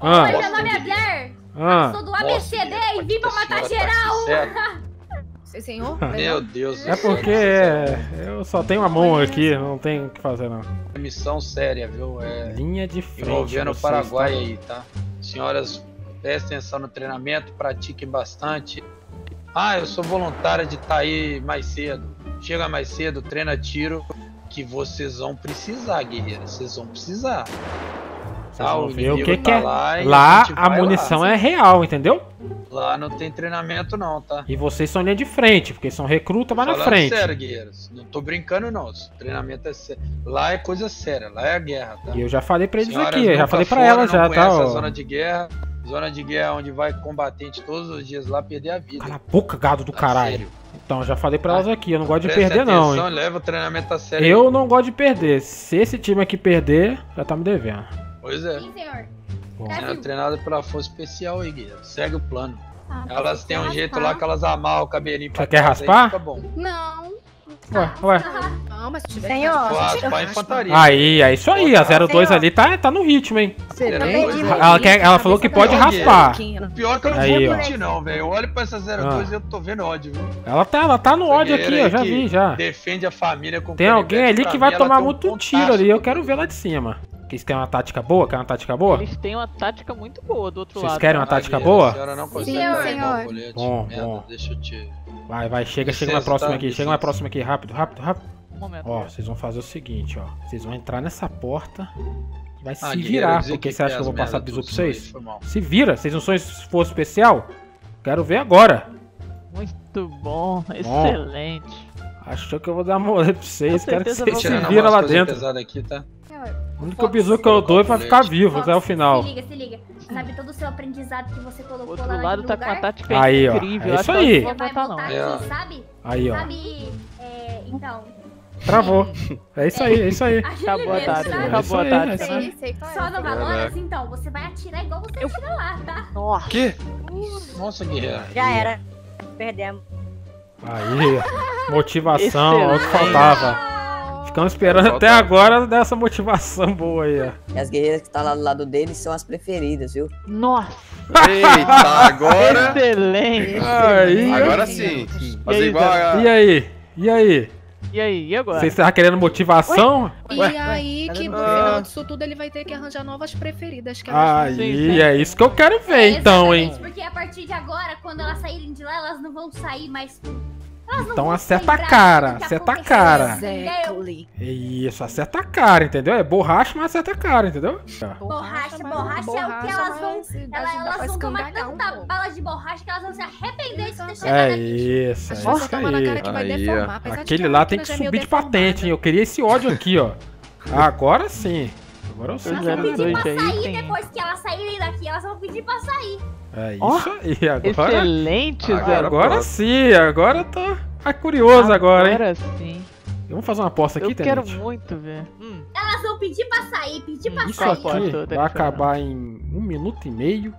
[SPEAKER 1] Oi,
[SPEAKER 2] Ah,
[SPEAKER 1] meu nome é Blair.
[SPEAKER 2] ah.
[SPEAKER 1] Sou do ABCD e vim pra matar geral.
[SPEAKER 7] Senhor?
[SPEAKER 6] Meu Deus
[SPEAKER 2] É porque é, eu só tenho a mão aqui, não tem o que fazer não.
[SPEAKER 6] É missão séria, viu? É
[SPEAKER 2] Linha de frente.
[SPEAKER 6] envolvendo o Paraguai
[SPEAKER 2] tá?
[SPEAKER 6] aí, tá? Senhoras, prestem atenção no treinamento, pratiquem bastante. Ah, eu sou voluntária de estar aí mais cedo. Chega mais cedo, treina tiro, que vocês vão precisar, guerreiros. Vocês vão precisar.
[SPEAKER 2] Vocês
[SPEAKER 6] Ah,
[SPEAKER 2] vão
[SPEAKER 6] o
[SPEAKER 2] ver o que,
[SPEAKER 6] tá
[SPEAKER 2] que é.
[SPEAKER 6] lá
[SPEAKER 2] Lá
[SPEAKER 6] a
[SPEAKER 2] a munição
[SPEAKER 6] lá.
[SPEAKER 2] é real, entendeu?
[SPEAKER 6] Lá não tem treinamento não, tá?
[SPEAKER 2] E vocês são linha de frente, porque são recruta, vai na frente.
[SPEAKER 6] sério, guerreiros. Não tô brincando não. Esse treinamento é sério. Lá é coisa séria, lá é a guerra, tá?
[SPEAKER 2] E eu já falei pra eles
[SPEAKER 6] Senhoras
[SPEAKER 2] aqui, eu já falei pra
[SPEAKER 6] não
[SPEAKER 2] já, tá? ó.
[SPEAKER 6] zona de guerra. Zona de guerra onde vai combatente todos os dias lá perder a vida.
[SPEAKER 2] Cala a boca, gado do caralho.
[SPEAKER 6] sério.
[SPEAKER 2] Então, eu já falei pra elas aqui, eu não gosto de perder não,
[SPEAKER 6] atenção,
[SPEAKER 2] hein.
[SPEAKER 6] leva o treinamento a sério.
[SPEAKER 2] Eu não gosto de perder. Se esse time aqui perder, já tá me devendo.
[SPEAKER 6] Pois é.
[SPEAKER 1] Sim, senhor.
[SPEAKER 2] Bom.
[SPEAKER 6] É treinada pela força especial aí, guerreiro. Segue o plano.
[SPEAKER 1] Ah,
[SPEAKER 6] Elas têm um jeito lá que elas amarram o cabelinho pra
[SPEAKER 2] Você quer raspar?
[SPEAKER 6] Fica bom.
[SPEAKER 7] Não.
[SPEAKER 2] Ué, ué.
[SPEAKER 7] Não, mas se tiver
[SPEAKER 10] Senhor,
[SPEAKER 7] raspar,
[SPEAKER 6] raspar infantaria.
[SPEAKER 2] Aí, é isso aí, a 02
[SPEAKER 10] Senhor.
[SPEAKER 2] ali tá, tá no ritmo, hein.
[SPEAKER 10] Excelente.
[SPEAKER 2] Ela, quer, ela falou que pode raspar.
[SPEAKER 6] O pior é que eu não
[SPEAKER 2] Aí,
[SPEAKER 6] vou mentir, não, velho. Eu olho pra essa 02
[SPEAKER 2] Ah.
[SPEAKER 6] e eu tô vendo ódio, viu?
[SPEAKER 2] Ela tá, ela tá no ódio aqui, eu já vi, já.
[SPEAKER 6] Defende a família com
[SPEAKER 2] Tem alguém ali que vai
[SPEAKER 6] ela
[SPEAKER 2] tomar
[SPEAKER 6] um
[SPEAKER 2] muito tiro ali, eu quero ver lá de cima. Que isso quer uma tática boa? Quer uma tática boa?
[SPEAKER 3] Eles têm uma tática muito boa do outro
[SPEAKER 2] Vocês
[SPEAKER 3] lado.
[SPEAKER 2] querem uma
[SPEAKER 3] tá?
[SPEAKER 2] tática
[SPEAKER 6] Sim,
[SPEAKER 2] boa?
[SPEAKER 6] A senhora não consegue
[SPEAKER 10] Senhor,
[SPEAKER 6] carregar
[SPEAKER 10] senhor.
[SPEAKER 6] colete.
[SPEAKER 2] Bom,
[SPEAKER 6] Merda,
[SPEAKER 2] bom.
[SPEAKER 6] deixa eu te...
[SPEAKER 2] Vai, vai, chega, chega na próxima
[SPEAKER 6] tá?
[SPEAKER 2] aqui, chega na próxima aqui, rápido, rápido, rápido.
[SPEAKER 3] Um momento.
[SPEAKER 2] Ó, vocês vão fazer o seguinte, ó. Vocês vão entrar nessa porta. Vai se
[SPEAKER 6] Ah, guerreiro,
[SPEAKER 2] virar, porque
[SPEAKER 6] que
[SPEAKER 2] você acha
[SPEAKER 6] tem
[SPEAKER 2] que eu vou
[SPEAKER 6] as
[SPEAKER 2] passar bisu pra vocês? Se vira, vocês não são esforço especial? Quero ver agora.
[SPEAKER 3] Muito bom, excelente.
[SPEAKER 2] Achou que eu vou dar mole pra vocês, quero que vocês se viram lá dentro.
[SPEAKER 6] aqui, tá?
[SPEAKER 2] O único bisu que eu dou é pra ficar vivo até o final.
[SPEAKER 1] Se liga, se liga. Sabe todo o seu aprendizado que você colocou
[SPEAKER 3] Outro
[SPEAKER 1] lá
[SPEAKER 3] lado
[SPEAKER 1] naquele
[SPEAKER 3] tá com
[SPEAKER 1] lugar?
[SPEAKER 3] uma tática
[SPEAKER 2] Aí, ó,
[SPEAKER 3] incrível.
[SPEAKER 2] é
[SPEAKER 3] acho
[SPEAKER 2] isso aí.
[SPEAKER 3] eu não
[SPEAKER 1] vai
[SPEAKER 3] vou botar,
[SPEAKER 1] aqui, sabe?
[SPEAKER 2] Aí, ó.
[SPEAKER 1] Sabe, é, então...
[SPEAKER 2] Travou. É isso aí, é isso aí.
[SPEAKER 3] Acabou a
[SPEAKER 1] Beleza,
[SPEAKER 3] tática, acabou a
[SPEAKER 2] É isso aí,
[SPEAKER 3] tática.
[SPEAKER 2] é
[SPEAKER 7] é.
[SPEAKER 1] Só no. Valorant, então, você vai atirar igual você atira lá, tá?
[SPEAKER 3] Nossa.
[SPEAKER 6] Que? Nossa, guerreiro.
[SPEAKER 10] Já era. Perdemos.
[SPEAKER 2] Aí, motivação, é o que faltava. Ficamos esperando até agora dessa motivação boa aí, ó.
[SPEAKER 16] E as guerreiras que tá lá do lado deles são as preferidas, viu?
[SPEAKER 3] Nossa.
[SPEAKER 15] Eita, agora.
[SPEAKER 3] Excelente.
[SPEAKER 2] Aí,
[SPEAKER 15] Agora sim. Fazer
[SPEAKER 3] aí,
[SPEAKER 15] igual a.
[SPEAKER 2] E aí? E aí?
[SPEAKER 3] E aí, e agora?
[SPEAKER 2] Vocês estavam querendo motivação?
[SPEAKER 7] E aí que no final disso tudo ele vai ter que arranjar novas preferidas. Que elas vão-
[SPEAKER 2] Aí, é isso que eu quero ver então, hein?
[SPEAKER 1] Porque a partir de agora, quando elas saírem de lá, elas não vão sair mais
[SPEAKER 2] Então
[SPEAKER 1] vão
[SPEAKER 2] acerta a cara, acerta a cara. É Isso, acerta a cara, entendeu? É borracha, mas acerta a cara, entendeu?
[SPEAKER 1] Borracha, borracha, é o que
[SPEAKER 7] borracha
[SPEAKER 1] elas vão. Elas, elas vão tomar
[SPEAKER 7] um
[SPEAKER 1] tanta bala de borracha que elas vão se arrepender de ter chegado
[SPEAKER 2] É isso, é isso
[SPEAKER 7] na
[SPEAKER 2] aí.
[SPEAKER 7] cara que vai
[SPEAKER 9] Aí,
[SPEAKER 2] Aquele lá tem que
[SPEAKER 7] é
[SPEAKER 2] subir de patente, hein? Eu queria esse ódio aqui, ó. Agora sim. Agora eu sei.
[SPEAKER 3] É,
[SPEAKER 2] é
[SPEAKER 1] Pedir pra sair depois que elas saírem daqui, elas vão pedir pra sair.
[SPEAKER 2] É
[SPEAKER 3] Ó,
[SPEAKER 2] isso aí, agora.
[SPEAKER 3] Excelente,
[SPEAKER 9] Agora
[SPEAKER 3] Zero.
[SPEAKER 2] Agora
[SPEAKER 9] pronto.
[SPEAKER 2] sim, agora eu tô ah, curioso agora, hein?
[SPEAKER 3] Agora sim.
[SPEAKER 2] Vamos fazer uma aposta aqui,
[SPEAKER 3] Eu quero muito ver. Hum,
[SPEAKER 1] Elas vão pedir pra sair, pedir pra
[SPEAKER 2] Isso
[SPEAKER 1] sair.
[SPEAKER 3] aposta,
[SPEAKER 2] aqui vai acabar em um minuto e meio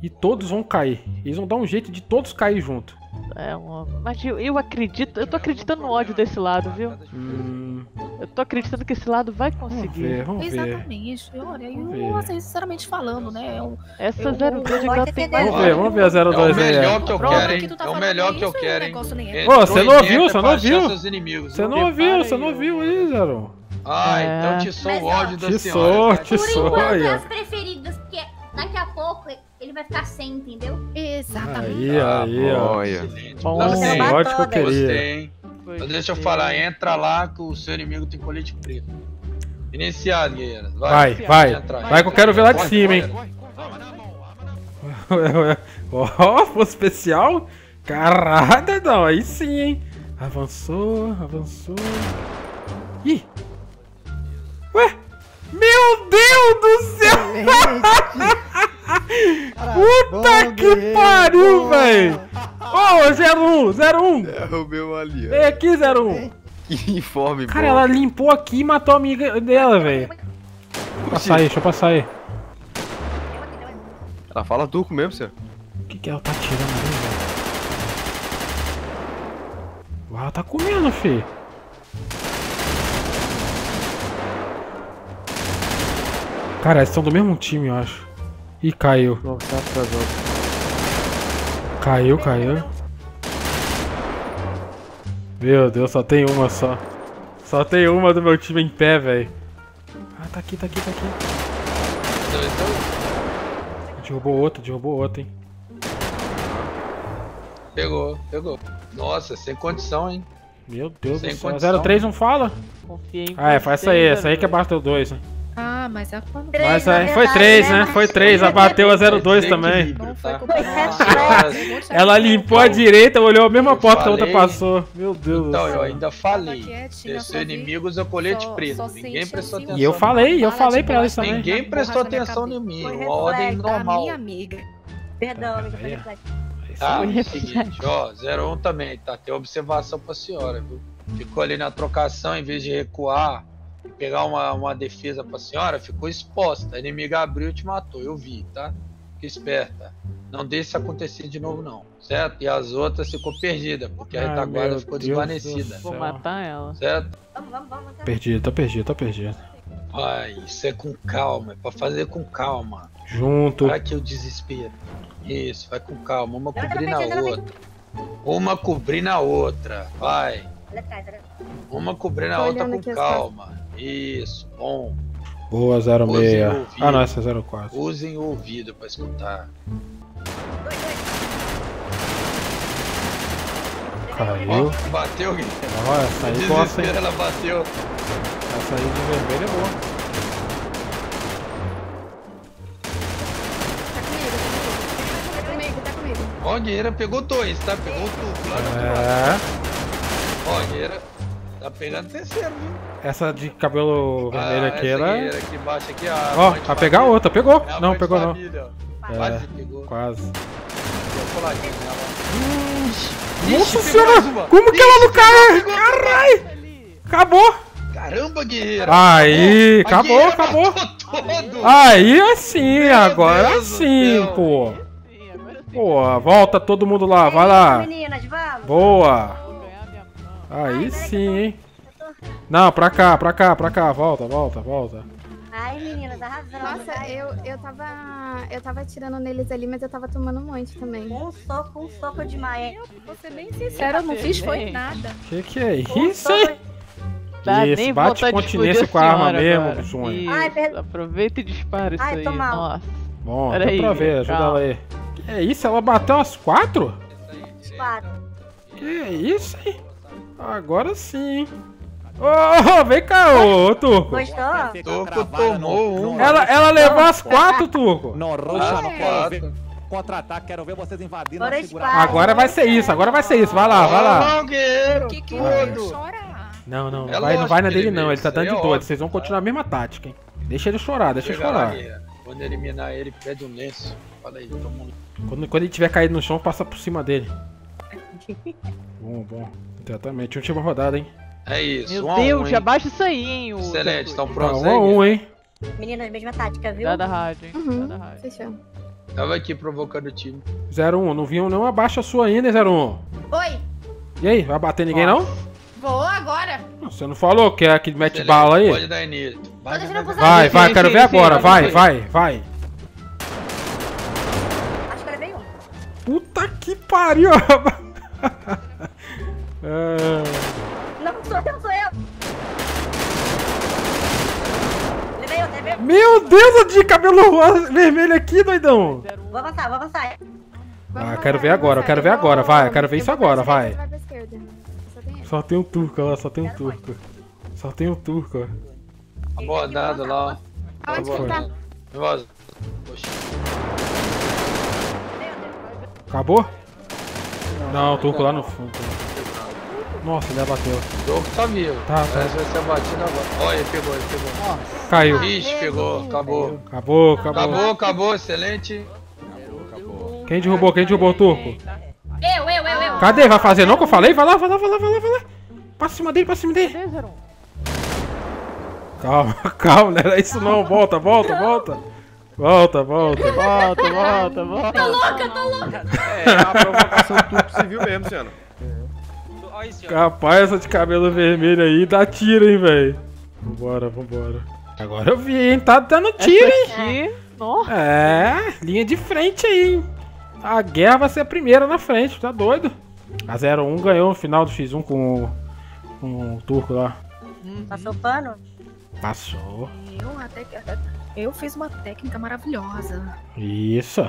[SPEAKER 2] e todos vão cair. Eles vão dar um jeito de todos cair junto.
[SPEAKER 3] É uma... Mas eu, eu acredito, eu tô acreditando no ódio desse lado, viu?
[SPEAKER 2] Hum,
[SPEAKER 3] Eu tô acreditando que esse lado vai
[SPEAKER 2] vamos
[SPEAKER 3] conseguir.
[SPEAKER 2] ver, vamos ver.
[SPEAKER 7] Exatamente. Olha,
[SPEAKER 2] Vamos
[SPEAKER 7] eu,
[SPEAKER 2] ver.
[SPEAKER 7] assim, sinceramente falando, né? Eu,
[SPEAKER 3] Essa
[SPEAKER 7] Eu-
[SPEAKER 3] 02
[SPEAKER 10] Pode
[SPEAKER 3] igual
[SPEAKER 10] ser
[SPEAKER 3] tem
[SPEAKER 10] dela.
[SPEAKER 2] Vamos ver, vamos ver a
[SPEAKER 6] É o
[SPEAKER 2] 02 aí.
[SPEAKER 6] melhor que eu quero,
[SPEAKER 7] que
[SPEAKER 6] hein?
[SPEAKER 7] tá
[SPEAKER 6] É o melhor que eu
[SPEAKER 7] o
[SPEAKER 6] quero, hein?
[SPEAKER 7] negócio nem é
[SPEAKER 2] Ô, você não ouviu? Você não ouviu? Você não ouviu, você não ouviu aí, Zero?
[SPEAKER 6] Ah,
[SPEAKER 3] É.
[SPEAKER 6] então te sou o ódio da
[SPEAKER 2] Te
[SPEAKER 6] senhora.
[SPEAKER 2] sou,
[SPEAKER 6] cara.
[SPEAKER 2] te
[SPEAKER 1] Por
[SPEAKER 2] sou,
[SPEAKER 1] enquanto é
[SPEAKER 2] aí,
[SPEAKER 1] as preferidas, daqui a pouco ele vai ficar sem, entendeu?
[SPEAKER 7] Exatamente.
[SPEAKER 2] Aí, aí, ó.
[SPEAKER 9] Olha.
[SPEAKER 3] Bom,
[SPEAKER 6] Gostei.
[SPEAKER 2] ódio que eu queria.
[SPEAKER 6] Mas deixa eu falar, entra lá que o seu inimigo tem colete preto. Iniciado, guerreiras.
[SPEAKER 2] Vai, vai.
[SPEAKER 6] Aí.
[SPEAKER 2] Vai que eu quero ver lá de
[SPEAKER 6] Vai,
[SPEAKER 2] cima, hein?
[SPEAKER 6] vai.
[SPEAKER 2] Ó, força especial? Caralho, não, aí sim, hein? Avançou, avançou. Ih! Ué? Meu Deus do céu! Puta que pariu, velho! Ô, 01, 01!
[SPEAKER 15] Derrubei uma ali,
[SPEAKER 2] Vem aqui, 01!
[SPEAKER 15] Que informe
[SPEAKER 2] Cara,
[SPEAKER 15] bom.
[SPEAKER 2] ela limpou aqui e matou a amiga dela, velho. Deixa eu passar aí, deixa eu passar aí.
[SPEAKER 15] Ela fala turco mesmo, senhor.
[SPEAKER 2] O que, que ela tá tirando ali, velho? Uau, ela tá comendo, fi. Cara, eles são do mesmo time, eu acho. Ih, caiu. Caiu, caiu. Meu Deus, só tem uma só. Só tem uma do meu time em pé, velho. Ah, tá aqui, tá aqui, tá aqui. Derrubou outra, derrubou outra, hein.
[SPEAKER 6] Pegou, pegou. Nossa, sem condição, hein?
[SPEAKER 2] Meu Deus
[SPEAKER 6] Sem
[SPEAKER 2] do céu.
[SPEAKER 6] condição.
[SPEAKER 2] 03 não fala?
[SPEAKER 3] Confiei em
[SPEAKER 2] Ah, é,
[SPEAKER 3] você,
[SPEAKER 2] essa aí, essa aí que
[SPEAKER 3] 02.
[SPEAKER 2] abateu dois, né?
[SPEAKER 7] Ah, mas é quando.
[SPEAKER 2] Mas
[SPEAKER 10] na
[SPEAKER 2] aí foi
[SPEAKER 10] verdade,
[SPEAKER 2] 3,
[SPEAKER 10] né?
[SPEAKER 2] né? Foi 3, abateu a 02 também.
[SPEAKER 6] Desequilíbrio,
[SPEAKER 7] Não foi
[SPEAKER 6] tá?
[SPEAKER 7] culpa
[SPEAKER 6] Nossa.
[SPEAKER 2] Ela limpou a direita, olhou a mesma
[SPEAKER 6] Eu
[SPEAKER 2] porta que a outra
[SPEAKER 6] falei.
[SPEAKER 2] passou. Meu Deus
[SPEAKER 6] Então, eu ainda falei.
[SPEAKER 7] quietinha,
[SPEAKER 6] Esse
[SPEAKER 7] só vi-
[SPEAKER 6] inimigo usa colete preto.
[SPEAKER 7] só
[SPEAKER 6] Ninguém prestou
[SPEAKER 7] assim,
[SPEAKER 6] atenção.
[SPEAKER 2] E eu falei, eu falei pra ela isso também.
[SPEAKER 6] Ninguém prestou atenção em mim.
[SPEAKER 10] Foi
[SPEAKER 6] Uma ordem
[SPEAKER 7] Da
[SPEAKER 6] normal.
[SPEAKER 7] minha amiga.
[SPEAKER 10] Perdão, amiga, foi reflexo.
[SPEAKER 6] Tá,
[SPEAKER 3] Foi
[SPEAKER 6] é o seguinte, ó, 01 também, tá? Tem observação pra senhora, viu? Ficou ali na trocação, em vez de recuar e pegar uma, uma defesa pra senhora, ficou exposta. A inimiga abriu e te matou, eu vi, tá? Fique esperta. Não deixe isso acontecer de novo, não, certo? E as outras ficou perdida, porque a
[SPEAKER 2] Ai,
[SPEAKER 6] retaguarda ficou
[SPEAKER 2] Deus
[SPEAKER 6] desvanecida,
[SPEAKER 3] Vou matar ela.
[SPEAKER 6] certo?
[SPEAKER 10] Vamos, vamos, vamos. vamos.
[SPEAKER 2] Perdido, tô perdido, tô perdido.
[SPEAKER 6] Vai, isso é com calma, é pra fazer com calma.
[SPEAKER 2] Junto.
[SPEAKER 6] Para que o desespero. Isso, vai com calma, uma
[SPEAKER 10] tá
[SPEAKER 6] cobrindo a outra. Uma cobrindo a outra, vai.
[SPEAKER 10] Atrás, olha.
[SPEAKER 6] Uma cobrindo a outra com calma. Isso, bom.
[SPEAKER 2] Boa, 06. Ah, não, essa é 04.
[SPEAKER 6] Usem o ouvido pra escutar.
[SPEAKER 2] Caiu.
[SPEAKER 6] Ó, bateu, Guilherme.
[SPEAKER 2] Ó, essa aí
[SPEAKER 6] No
[SPEAKER 2] gosta, hein?
[SPEAKER 6] ela bateu.
[SPEAKER 2] Essa aí de vermelho é boa.
[SPEAKER 7] Tá comigo, tá comigo.
[SPEAKER 6] Ó, guerreira pegou dois, tá? Pegou tudo lá outro lado.
[SPEAKER 2] É.
[SPEAKER 6] Ó, guerreira tá pegando terceiro, viu?
[SPEAKER 2] Essa de cabelo vermelho
[SPEAKER 6] Ah,
[SPEAKER 2] aqui,
[SPEAKER 6] guerreira aqui embaixo aqui, a
[SPEAKER 2] Ó, vai pegar
[SPEAKER 6] família.
[SPEAKER 2] outra, pegou.
[SPEAKER 6] É a
[SPEAKER 2] Não, pegou não.
[SPEAKER 6] família, ó.
[SPEAKER 2] É,
[SPEAKER 6] Quase pegou.
[SPEAKER 2] quase.
[SPEAKER 6] Nela.
[SPEAKER 2] Nossa
[SPEAKER 6] Ixi,
[SPEAKER 2] senhora! Como que ela não
[SPEAKER 6] Ixi,
[SPEAKER 2] cai? Caralho! Acabou!
[SPEAKER 6] Caramba, guerreira!
[SPEAKER 2] Aí,
[SPEAKER 6] A
[SPEAKER 2] acabou, acabou.
[SPEAKER 6] todo.
[SPEAKER 2] Aí assim, agora
[SPEAKER 6] Deus
[SPEAKER 2] sim, pô. Pô, volta todo mundo lá, vai lá.
[SPEAKER 10] Meninas, vamos.
[SPEAKER 2] Boa. Aí sim, hein. Não, pra cá, pra cá, pra cá, volta, volta, volta.
[SPEAKER 10] Ai, meninas, arrasamos.
[SPEAKER 17] Nossa, eu, eu tava. Eu tava atirando neles ali, mas eu tava tomando um monte também.
[SPEAKER 10] Um soco, um soco demais.
[SPEAKER 7] Vou ser bem sincera, eu não fiz foi nada.
[SPEAKER 2] Que que é isso, hein?
[SPEAKER 3] Dá
[SPEAKER 2] Isso,
[SPEAKER 3] nem
[SPEAKER 2] bate continência com a arma
[SPEAKER 3] senhora
[SPEAKER 2] mesmo,
[SPEAKER 3] agora.
[SPEAKER 2] Sonho.
[SPEAKER 3] Isso,
[SPEAKER 10] Ai, per-
[SPEAKER 3] Aproveita e dispara isso
[SPEAKER 10] Ai,
[SPEAKER 3] aí.
[SPEAKER 10] tô mal.
[SPEAKER 3] Nossa.
[SPEAKER 2] Bom,
[SPEAKER 3] Pera
[SPEAKER 2] dá
[SPEAKER 3] aí,
[SPEAKER 2] pra ver, ajuda ela aí. Que é isso? Ela bateu as quatro?
[SPEAKER 10] Quatro.
[SPEAKER 2] Que isso, hein? Agora sim, hein? Ô, vem cá, ô, Turco.
[SPEAKER 10] Gostou?
[SPEAKER 6] Turco tomou um.
[SPEAKER 2] Ela, ela levou as quatro, Turco.
[SPEAKER 5] Não,
[SPEAKER 6] Ah,
[SPEAKER 5] Roxa, não quero
[SPEAKER 6] quatro.
[SPEAKER 5] ver contra-ataque, quero ver vocês invadindo a
[SPEAKER 10] quatro.
[SPEAKER 2] Agora vai ser isso, agora vai ser isso. Vai lá, vai lá.
[SPEAKER 11] Que que?
[SPEAKER 2] Não, não,
[SPEAKER 6] É
[SPEAKER 2] vai, não vai na dele
[SPEAKER 6] ele
[SPEAKER 2] não, ele tá dando de doido. Vocês vão continuar a mesma tática, hein? Deixa ele chorar, deixa ele chorar.
[SPEAKER 6] Quando eliminar ele, pede um lenço. Fala aí, toma um
[SPEAKER 2] Quando, quando ele tiver caído no chão, passa por cima dele. Bom, bom. Exatamente, última rodada, hein?
[SPEAKER 6] É isso,
[SPEAKER 3] Meu
[SPEAKER 6] um a
[SPEAKER 3] Deus,
[SPEAKER 6] um,
[SPEAKER 3] já
[SPEAKER 6] hein?
[SPEAKER 3] baixa isso aí, hein? O
[SPEAKER 6] Excelente, estão
[SPEAKER 2] Tá,
[SPEAKER 6] prontos
[SPEAKER 2] um a um, hein?
[SPEAKER 10] Meninas, mesma tática, viu?
[SPEAKER 3] Nada rádio, hein?
[SPEAKER 17] Uhum,
[SPEAKER 3] Nada rádio.
[SPEAKER 17] fechou.
[SPEAKER 6] Tava aqui provocando o time.
[SPEAKER 2] 01, não viu nenhuma baixa sua ainda, hein, 01?
[SPEAKER 1] Oi,
[SPEAKER 2] E aí, vai bater ninguém não?
[SPEAKER 1] vou agora.
[SPEAKER 2] Você não falou que é que mete
[SPEAKER 6] Excelente,
[SPEAKER 2] bala aí?
[SPEAKER 6] Pode dar início. Vai, vai, vai.
[SPEAKER 2] Vai,
[SPEAKER 3] Sim,
[SPEAKER 2] vai,
[SPEAKER 3] sim,
[SPEAKER 2] quero
[SPEAKER 3] sim,
[SPEAKER 2] ver
[SPEAKER 3] sim,
[SPEAKER 2] agora,
[SPEAKER 3] vai,
[SPEAKER 2] vai,
[SPEAKER 3] vai.
[SPEAKER 2] vai, vai.
[SPEAKER 10] Acho que eu levei um.
[SPEAKER 2] Puta que pariu! Ah,
[SPEAKER 10] Não sou eu, sou eu. Levei outro, levei outro.
[SPEAKER 2] Meu Deus, eu de cabelo rosa, vermelho aqui, doidão!
[SPEAKER 10] Vou avançar, vou avançar.
[SPEAKER 2] Ah, quero ver agora, eu quero ver agora, vai, eu quero ver isso agora, vai.
[SPEAKER 17] Só tem
[SPEAKER 2] um turco lá, só tem um turco. Só tem um turco, ó.
[SPEAKER 6] Abordado lá, ó.
[SPEAKER 17] Aonde que tá?
[SPEAKER 6] Nervosa. Poxa.
[SPEAKER 2] Acabou? Não, o turco lá no fundo. Nossa, ele abateu.
[SPEAKER 6] O jogo tá vivo.
[SPEAKER 2] Tá, tá.
[SPEAKER 6] Essa vai ser batida agora. Olha, ele pegou, ele pegou.
[SPEAKER 2] Caiu.
[SPEAKER 6] Ixi, pegou. Acabou.
[SPEAKER 2] Acabou, acabou.
[SPEAKER 6] Acabou, acabou. Excelente.
[SPEAKER 2] Quem derrubou? Quem derrubou o turco?
[SPEAKER 1] Eu, eu, eu, eu.
[SPEAKER 2] Cadê? Vai fazer não que eu falei? Vai lá, vai lá, vai lá, vai lá, vai lá. Pra cima dele, pra cima dele. Calma, calma, não era isso não. Volta, volta, volta. Volta, volta.
[SPEAKER 3] Volta, volta, volta.
[SPEAKER 1] Tô louca, tô louca.
[SPEAKER 15] É, é uma provocação turco civil mesmo, senhora.
[SPEAKER 13] Isso, ó.
[SPEAKER 2] Capaz, essa de cabelo vermelho aí dá tiro, hein, velho. Vambora, vambora. Agora eu vi, hein? Tá dando tiro, hein?
[SPEAKER 3] Aqui, nossa.
[SPEAKER 2] É, linha de frente aí, hein? A guerra vai ser a primeira na frente, tá doido? A 01 ganhou no final do X1 com, o- com o turco lá.
[SPEAKER 10] Passou pano?
[SPEAKER 2] Passou.
[SPEAKER 11] Eu até que. Eu fiz uma técnica maravilhosa.
[SPEAKER 2] Isso.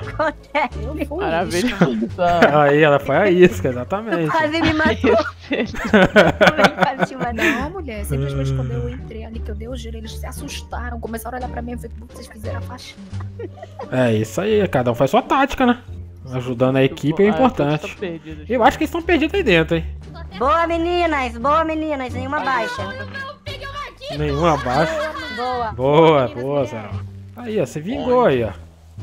[SPEAKER 11] Eu fui
[SPEAKER 3] Maravilhosa.
[SPEAKER 2] Aí, ela foi a isca, exatamente.
[SPEAKER 10] Quase me matou. Matou.
[SPEAKER 11] Não, mulher, simplesmente quando eu entrei ali, que eu dei o giro, eles se assustaram, começaram a olhar pra mim e ver que vocês fizeram a faxina.
[SPEAKER 2] É isso aí, cada um faz sua tática, né? Ajudando a equipe é
[SPEAKER 3] Ah,
[SPEAKER 2] importante. Eu acho que eles estão perdidos aí dentro, hein?
[SPEAKER 10] Boa, meninas. Boa, meninas. Nenhuma baixa.
[SPEAKER 2] Nenhuma abaixo.
[SPEAKER 10] Boa.
[SPEAKER 2] Boa, boa, Zé. Aí, ó, você vingou aí, ó.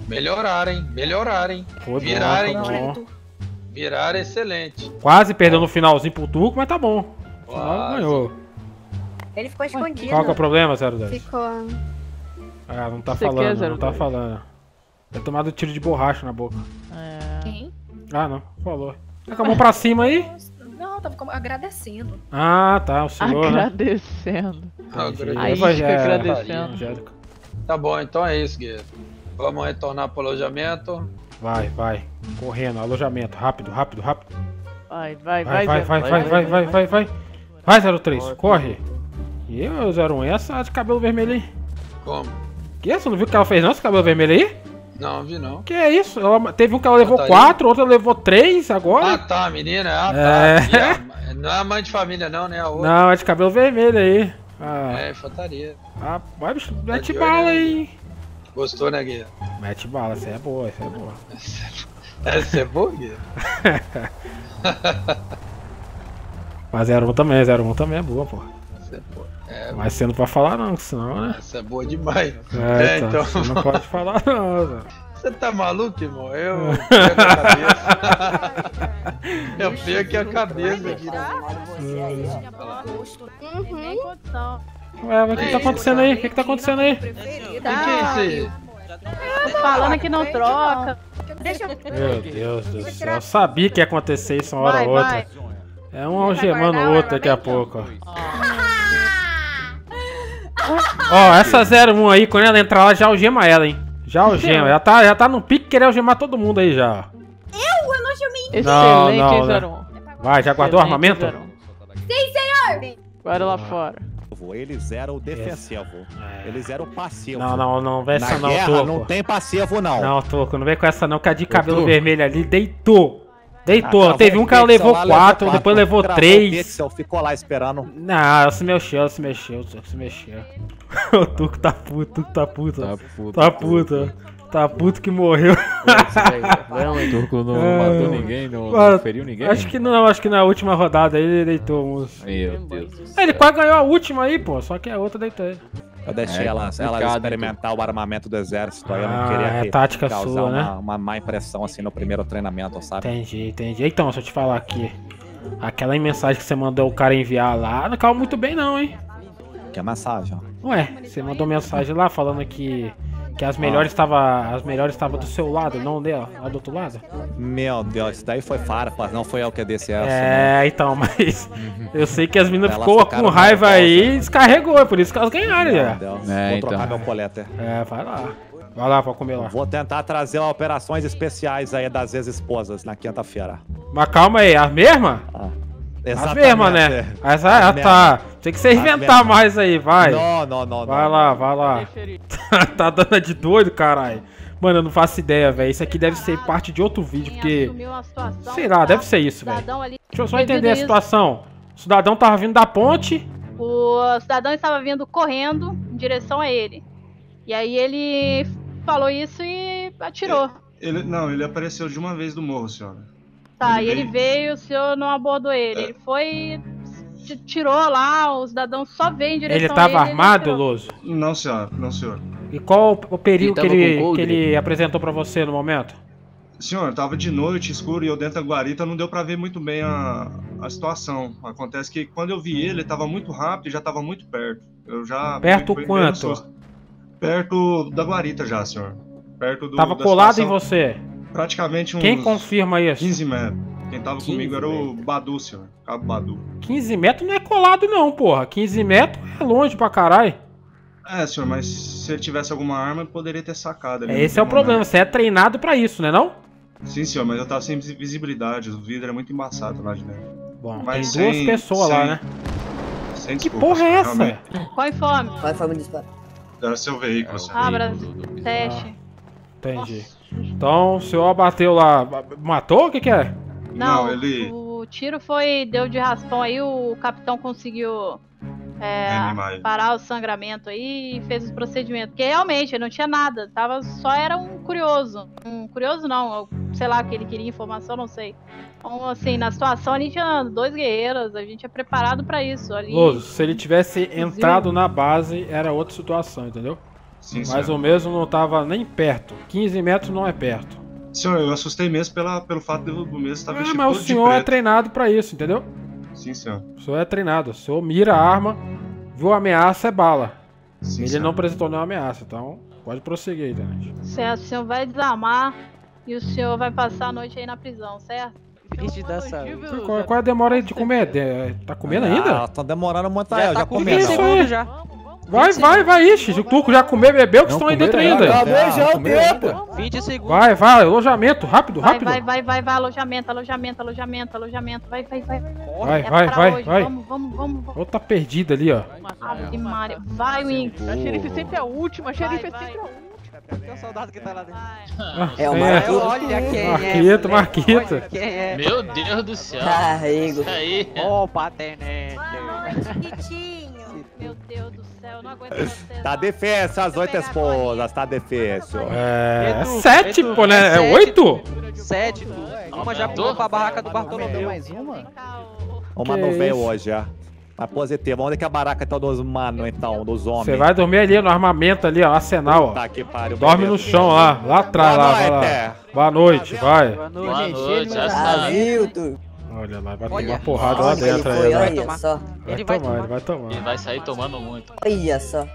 [SPEAKER 6] Melhoraram, hein? Melhoraram, hein?
[SPEAKER 2] Foi bom, foi
[SPEAKER 6] hein?
[SPEAKER 2] bom.
[SPEAKER 6] Viraram excelente.
[SPEAKER 2] Quase perdeu no finalzinho pro Turco, mas tá bom. No final ganhou.
[SPEAKER 10] Ele ficou escondido.
[SPEAKER 2] Qual que é o problema, 010?
[SPEAKER 17] Ficou.
[SPEAKER 2] Ah, não tá
[SPEAKER 3] Você
[SPEAKER 2] falando,
[SPEAKER 3] quer,
[SPEAKER 2] não tá
[SPEAKER 3] 02?
[SPEAKER 2] falando. Vai tomado tiro de borracha na boca.
[SPEAKER 3] É.
[SPEAKER 11] Quem?
[SPEAKER 2] Ah, não, falou. Tá com a mão pra cima aí?
[SPEAKER 11] Não, eu tava como- agradecendo.
[SPEAKER 2] Ah, tá, o senhor, né?
[SPEAKER 3] Agradecendo.
[SPEAKER 6] Agora-
[SPEAKER 3] A isca
[SPEAKER 2] Evangélico.
[SPEAKER 3] agradecendo.
[SPEAKER 6] Tá bom, então é isso, guerreiro. Vamos retornar pro alojamento.
[SPEAKER 2] Vai, vai. Correndo, alojamento. Rápido, rápido, rápido.
[SPEAKER 3] Vai, vai,
[SPEAKER 2] Vai,
[SPEAKER 3] vai.
[SPEAKER 2] vai, vai, vai, vai, vai, vai, vai. Vai, 03, corre. E eu, 01, essa de cabelo vermelho aí?
[SPEAKER 6] Como?
[SPEAKER 2] Que? Você não viu o que ela fez não, esse cabelo vermelho aí?
[SPEAKER 6] Não, vi não.
[SPEAKER 2] Que é isso? Ela, teve um que ela levou
[SPEAKER 6] Tá aí.
[SPEAKER 2] quatro, outro levou três
[SPEAKER 6] Ah,
[SPEAKER 2] agora.
[SPEAKER 6] tá, menina. Ah,
[SPEAKER 2] É.
[SPEAKER 6] tá. E a- Não é a mãe de família, não, né? A outra.
[SPEAKER 2] Não, é de cabelo vermelho aí. Ah,
[SPEAKER 6] É, infantaria.
[SPEAKER 2] ah vai, bicho, mete
[SPEAKER 6] de olho,
[SPEAKER 2] bala aí.
[SPEAKER 6] Gostou, né, guerreiro?
[SPEAKER 2] Mete bala, essa é boa, essa é boa.
[SPEAKER 6] Essa é boa, guerreiro?
[SPEAKER 2] Mas 01 também, 01 também é boa, pô.
[SPEAKER 6] Essa é boa. É,
[SPEAKER 2] Mas você não pode falar não, senão, né?
[SPEAKER 6] essa é boa demais.
[SPEAKER 2] É,
[SPEAKER 6] É,
[SPEAKER 2] então,
[SPEAKER 6] então.
[SPEAKER 2] você não pode falar não, Zé.
[SPEAKER 6] Você tá maluco, irmão? Eu perco a cabeça. Eu perco a cabeça.
[SPEAKER 4] Nem condição.
[SPEAKER 2] Ué, mas o que tá acontecendo aí? O que que tá acontecendo aí?
[SPEAKER 6] O que é isso aí?
[SPEAKER 4] Falando que não troca.
[SPEAKER 10] Deixa eu...
[SPEAKER 2] Meu Deus do céu, eu sabia que ia acontecer isso uma hora ou outra. É um algemando o outro daqui a pouco, ó. Ó, essa 01 aí, quando ela entrar lá, já algema ela, hein? Já algema, já tá, já tá no pique querer algemar todo mundo aí já.
[SPEAKER 1] Eu? Eu não chamei.
[SPEAKER 2] Não,
[SPEAKER 3] Excelente,
[SPEAKER 2] não,
[SPEAKER 3] hein,
[SPEAKER 2] né?
[SPEAKER 3] 01.
[SPEAKER 2] Vai, já guardou o armamento?
[SPEAKER 3] 01.
[SPEAKER 1] Sim, senhor.
[SPEAKER 3] Guarda lá fora.
[SPEAKER 5] Eles eram defensivo. Eles eram passivo.
[SPEAKER 2] Não, não, não vem
[SPEAKER 5] Na
[SPEAKER 2] essa não,
[SPEAKER 5] guerra
[SPEAKER 2] Toco.
[SPEAKER 5] não tem passivo, não.
[SPEAKER 2] Não, Toco, não vem com essa não, que a de cabelo vermelho ali deitou. Deitou,
[SPEAKER 5] Ah,
[SPEAKER 2] teve um ela levou quatro, depois levou
[SPEAKER 5] Gravou
[SPEAKER 2] três.
[SPEAKER 5] pixel, ficou lá esperando.
[SPEAKER 2] Não, ela se mexeu, ela se mexeu, ela se mexeu. o Tuco tá puto, o Tuco tá puto. Tá
[SPEAKER 9] puto.
[SPEAKER 2] Tá puto. Tá puto que morreu.
[SPEAKER 9] O Turco não matou ninguém, não- não feriu ninguém?
[SPEAKER 2] Acho que não, acho que na última rodada ele deitou uns.
[SPEAKER 9] Meu Deus do céu.
[SPEAKER 2] É, Ele quase ganhou a última aí, pô, só que a outra deitou ele.
[SPEAKER 5] Eu deixei
[SPEAKER 9] É
[SPEAKER 5] ela, ela
[SPEAKER 9] complicado,
[SPEAKER 5] experimentar o armamento do exército. Aí eu
[SPEAKER 2] Ah,
[SPEAKER 5] não queria
[SPEAKER 2] é
[SPEAKER 5] que-
[SPEAKER 2] tática
[SPEAKER 5] causar
[SPEAKER 2] sua,
[SPEAKER 5] uma,
[SPEAKER 2] né?
[SPEAKER 5] uma má impressão assim no primeiro treinamento, sabe?
[SPEAKER 2] Entendi, entendi. Então, deixa eu te falar aqui. Aquela mensagem que você mandou o cara enviar lá, não caiu muito bem não, hein?
[SPEAKER 5] Que é mensagem, ó.
[SPEAKER 2] Ué, você mandou mensagem lá falando que, que as melhores estavam as melhores estavam do seu lado, não dela, lá do outro lado.
[SPEAKER 5] Meu Deus, isso daí foi farpas, não foi eu que disse essa. né?
[SPEAKER 2] É, então, mas eu sei que as meninas ficou com raiva aí e descarregou, é por isso que elas ganharam
[SPEAKER 5] Meu
[SPEAKER 2] já.
[SPEAKER 5] Deus,
[SPEAKER 9] É,
[SPEAKER 5] vou
[SPEAKER 9] então.
[SPEAKER 5] trocar meu colete.
[SPEAKER 2] É, vai lá. Vai lá pra comer lá.
[SPEAKER 5] Vou tentar trazer operações especiais aí das ex-esposas na quinta-feira.
[SPEAKER 2] Mas calma aí, as mesmas? As
[SPEAKER 5] Exatamente.
[SPEAKER 2] mesmas, né? As, ah,
[SPEAKER 5] As
[SPEAKER 2] tá. Tem que você
[SPEAKER 5] As
[SPEAKER 2] inventar
[SPEAKER 5] mesmas.
[SPEAKER 2] mais aí, vai.
[SPEAKER 5] Não, não, não,
[SPEAKER 2] Vai
[SPEAKER 5] não.
[SPEAKER 2] lá, vai lá. tá dando de doido, caralho. Mano, eu não faço ideia, velho. Isso aqui deve ser parte de outro vídeo, porque.
[SPEAKER 4] Assumiu uma situação,
[SPEAKER 2] Sei lá, deve ser isso, velho. Deixa eu só entender a situação. O cidadão tava vindo da ponte.
[SPEAKER 4] O cidadão estava vindo correndo em direção a ele. E aí ele falou isso e atirou.
[SPEAKER 18] Ele, não, ele apareceu de uma vez do morro, senhora.
[SPEAKER 4] Tá,
[SPEAKER 18] ele
[SPEAKER 4] e ele veio, o senhor não abordou ele. Ele foi, tirou lá, o cidadão só veio em direção
[SPEAKER 2] Ele tava
[SPEAKER 4] ele. ele
[SPEAKER 2] armado. Loso?
[SPEAKER 18] Não, senhor, não, senhor.
[SPEAKER 2] E qual o perigo que
[SPEAKER 18] Ele
[SPEAKER 2] que ele apresentou pra você no momento?
[SPEAKER 18] Senhor, tava de noite, escuro, e eu dentro da guarita não deu pra ver muito bem a, a situação. Acontece que quando eu vi ele, ele tava muito rápido e já tava muito perto. Eu já.
[SPEAKER 2] Perto
[SPEAKER 18] fui-
[SPEAKER 2] quanto?
[SPEAKER 18] Perto da guarita já, senhor. Perto do.
[SPEAKER 2] Tava colado em
[SPEAKER 18] situação.
[SPEAKER 2] você.
[SPEAKER 18] Praticamente uns.
[SPEAKER 2] Quem confirma isso?
[SPEAKER 18] 15 metros. Quem tava comigo era o Badu, senhor. Cabo Badu.
[SPEAKER 2] 15 metros não é colado, não, porra. 15 metros é longe pra caralho.
[SPEAKER 18] É, senhor, mas se ele tivesse alguma arma, eu poderia ter sacado. ali
[SPEAKER 2] É,
[SPEAKER 18] no
[SPEAKER 2] esse é o
[SPEAKER 18] momento.
[SPEAKER 2] problema. Você é treinado pra isso, né não?
[SPEAKER 18] Sim, senhor, mas eu tava sem visi- visibilidade. O vidro é muito embaçado lá de dentro.
[SPEAKER 2] Bom,
[SPEAKER 18] Mas
[SPEAKER 2] tem duas
[SPEAKER 18] sem-
[SPEAKER 2] pessoas lá,
[SPEAKER 18] sem-
[SPEAKER 2] né?
[SPEAKER 18] Sem
[SPEAKER 2] Que porra é
[SPEAKER 18] senhor,
[SPEAKER 2] essa?
[SPEAKER 18] realmente.
[SPEAKER 4] Qual informe?
[SPEAKER 16] Qual o disparo?
[SPEAKER 18] Era seu veículo, senhor.
[SPEAKER 4] Ah, Brasil. Teste.
[SPEAKER 2] Entendi. Então, o senhor abateu lá. Matou? O que, que é?
[SPEAKER 4] Não,
[SPEAKER 18] Não, ele-
[SPEAKER 4] o tiro foi. deu de raspão aí, o capitão conseguiu é, parar o sangramento aí e fez os procedimentos. Porque realmente não tinha nada, tava, só era um curioso. Um curioso não, sei lá que ele queria informação, não sei. Então, assim, na situação ali tinha dois guerreiros, a gente é preparado pra isso. Ali.
[SPEAKER 2] Loso, se ele tivesse entrado na base, era outra situação, entendeu?
[SPEAKER 18] Sim,
[SPEAKER 2] Mas
[SPEAKER 18] senhor.
[SPEAKER 2] o mesmo não tava nem perto. 15 metros não é perto.
[SPEAKER 18] Senhor, eu assustei mesmo pela, pelo fato do, do mesmo estar
[SPEAKER 2] Ah,
[SPEAKER 18] vestido
[SPEAKER 2] mas o senhor é treinado pra isso, entendeu?
[SPEAKER 18] Sim, senhor.
[SPEAKER 2] O senhor é treinado. O senhor mira a arma, viu a ameaça, é bala.
[SPEAKER 18] Sim,
[SPEAKER 2] ele
[SPEAKER 18] senhor.
[SPEAKER 2] não apresentou nenhuma ameaça, então pode prosseguir aí, tenente.
[SPEAKER 4] Certo, o senhor vai desarmar e o senhor vai passar a noite aí na prisão, certo?
[SPEAKER 13] Triste dessa.
[SPEAKER 2] Qual, qual é a demora aí de comer? De- Tá comendo ainda?
[SPEAKER 5] Ah, tá demorando muito
[SPEAKER 13] Já
[SPEAKER 5] aí, eu
[SPEAKER 13] tá
[SPEAKER 5] já
[SPEAKER 13] com
[SPEAKER 5] comi.
[SPEAKER 13] 20
[SPEAKER 5] não.
[SPEAKER 13] segundos já.
[SPEAKER 2] Vai, vai, vai, ixi. O turco já comeu, bebeu, que
[SPEAKER 9] Não
[SPEAKER 2] estão aí dentro
[SPEAKER 9] ainda? Acabou já o tempo.
[SPEAKER 13] 20 segundos.
[SPEAKER 2] Vai, vai, alojamento, rápido, rápido.
[SPEAKER 4] vai, vai, vai, vai, alojamento, alojamento, alojamento, alojamento, vai, vai, vai.
[SPEAKER 2] Vai,
[SPEAKER 4] É
[SPEAKER 2] vai, vai, vai.
[SPEAKER 4] Vamos, vamos, vamos.
[SPEAKER 2] Outra perdida ali, ó.
[SPEAKER 4] Ave Maria. Vai, Winx.
[SPEAKER 3] A xerife sempre é a última, a xerife é sempre a última.
[SPEAKER 13] Tem um soldado que tá lá dentro.
[SPEAKER 16] É o
[SPEAKER 2] É.
[SPEAKER 13] Olha quem é.
[SPEAKER 2] Marquito,
[SPEAKER 13] moleque.
[SPEAKER 2] Marquito.
[SPEAKER 13] Quem é?
[SPEAKER 19] Meu Deus do céu.
[SPEAKER 16] Ah, Igor.
[SPEAKER 19] Isso aí.
[SPEAKER 13] Opa, tenente.
[SPEAKER 4] Meu Deus do céu, eu não aguento você.
[SPEAKER 5] Tá difícil as oito esposas, tá difícil.
[SPEAKER 2] É. é
[SPEAKER 13] Edu,
[SPEAKER 2] sete,
[SPEAKER 13] Edu,
[SPEAKER 2] pô, né? É oito?
[SPEAKER 13] Sete, tu. Uma já pulou pra barraca do Bartolomeu.
[SPEAKER 11] Mais uma?
[SPEAKER 5] Uma não veio hoje, já. Mas positivo. Vamos ver que a baraca tá dos mano, então, dos homens.
[SPEAKER 2] Você vai dormir ali no armamento ali, ó, arsenal, ó.
[SPEAKER 5] Tá que pariu.
[SPEAKER 2] Dorme no chão lá, lá atrás,
[SPEAKER 5] Boa
[SPEAKER 2] lá, vai
[SPEAKER 5] noite.
[SPEAKER 2] lá. Boa noite, vai.
[SPEAKER 19] Boa noite, já
[SPEAKER 16] viu, tu?
[SPEAKER 2] Olha lá, vai
[SPEAKER 13] Olha.
[SPEAKER 2] tomar porrada lá
[SPEAKER 16] ele
[SPEAKER 2] dentro
[SPEAKER 16] foi,
[SPEAKER 2] aí. Vai,
[SPEAKER 16] olha só.
[SPEAKER 2] vai
[SPEAKER 13] Ele vai
[SPEAKER 2] tomar, ele vai tomar.
[SPEAKER 19] Ele vai sair tomando muito.
[SPEAKER 16] Olha só.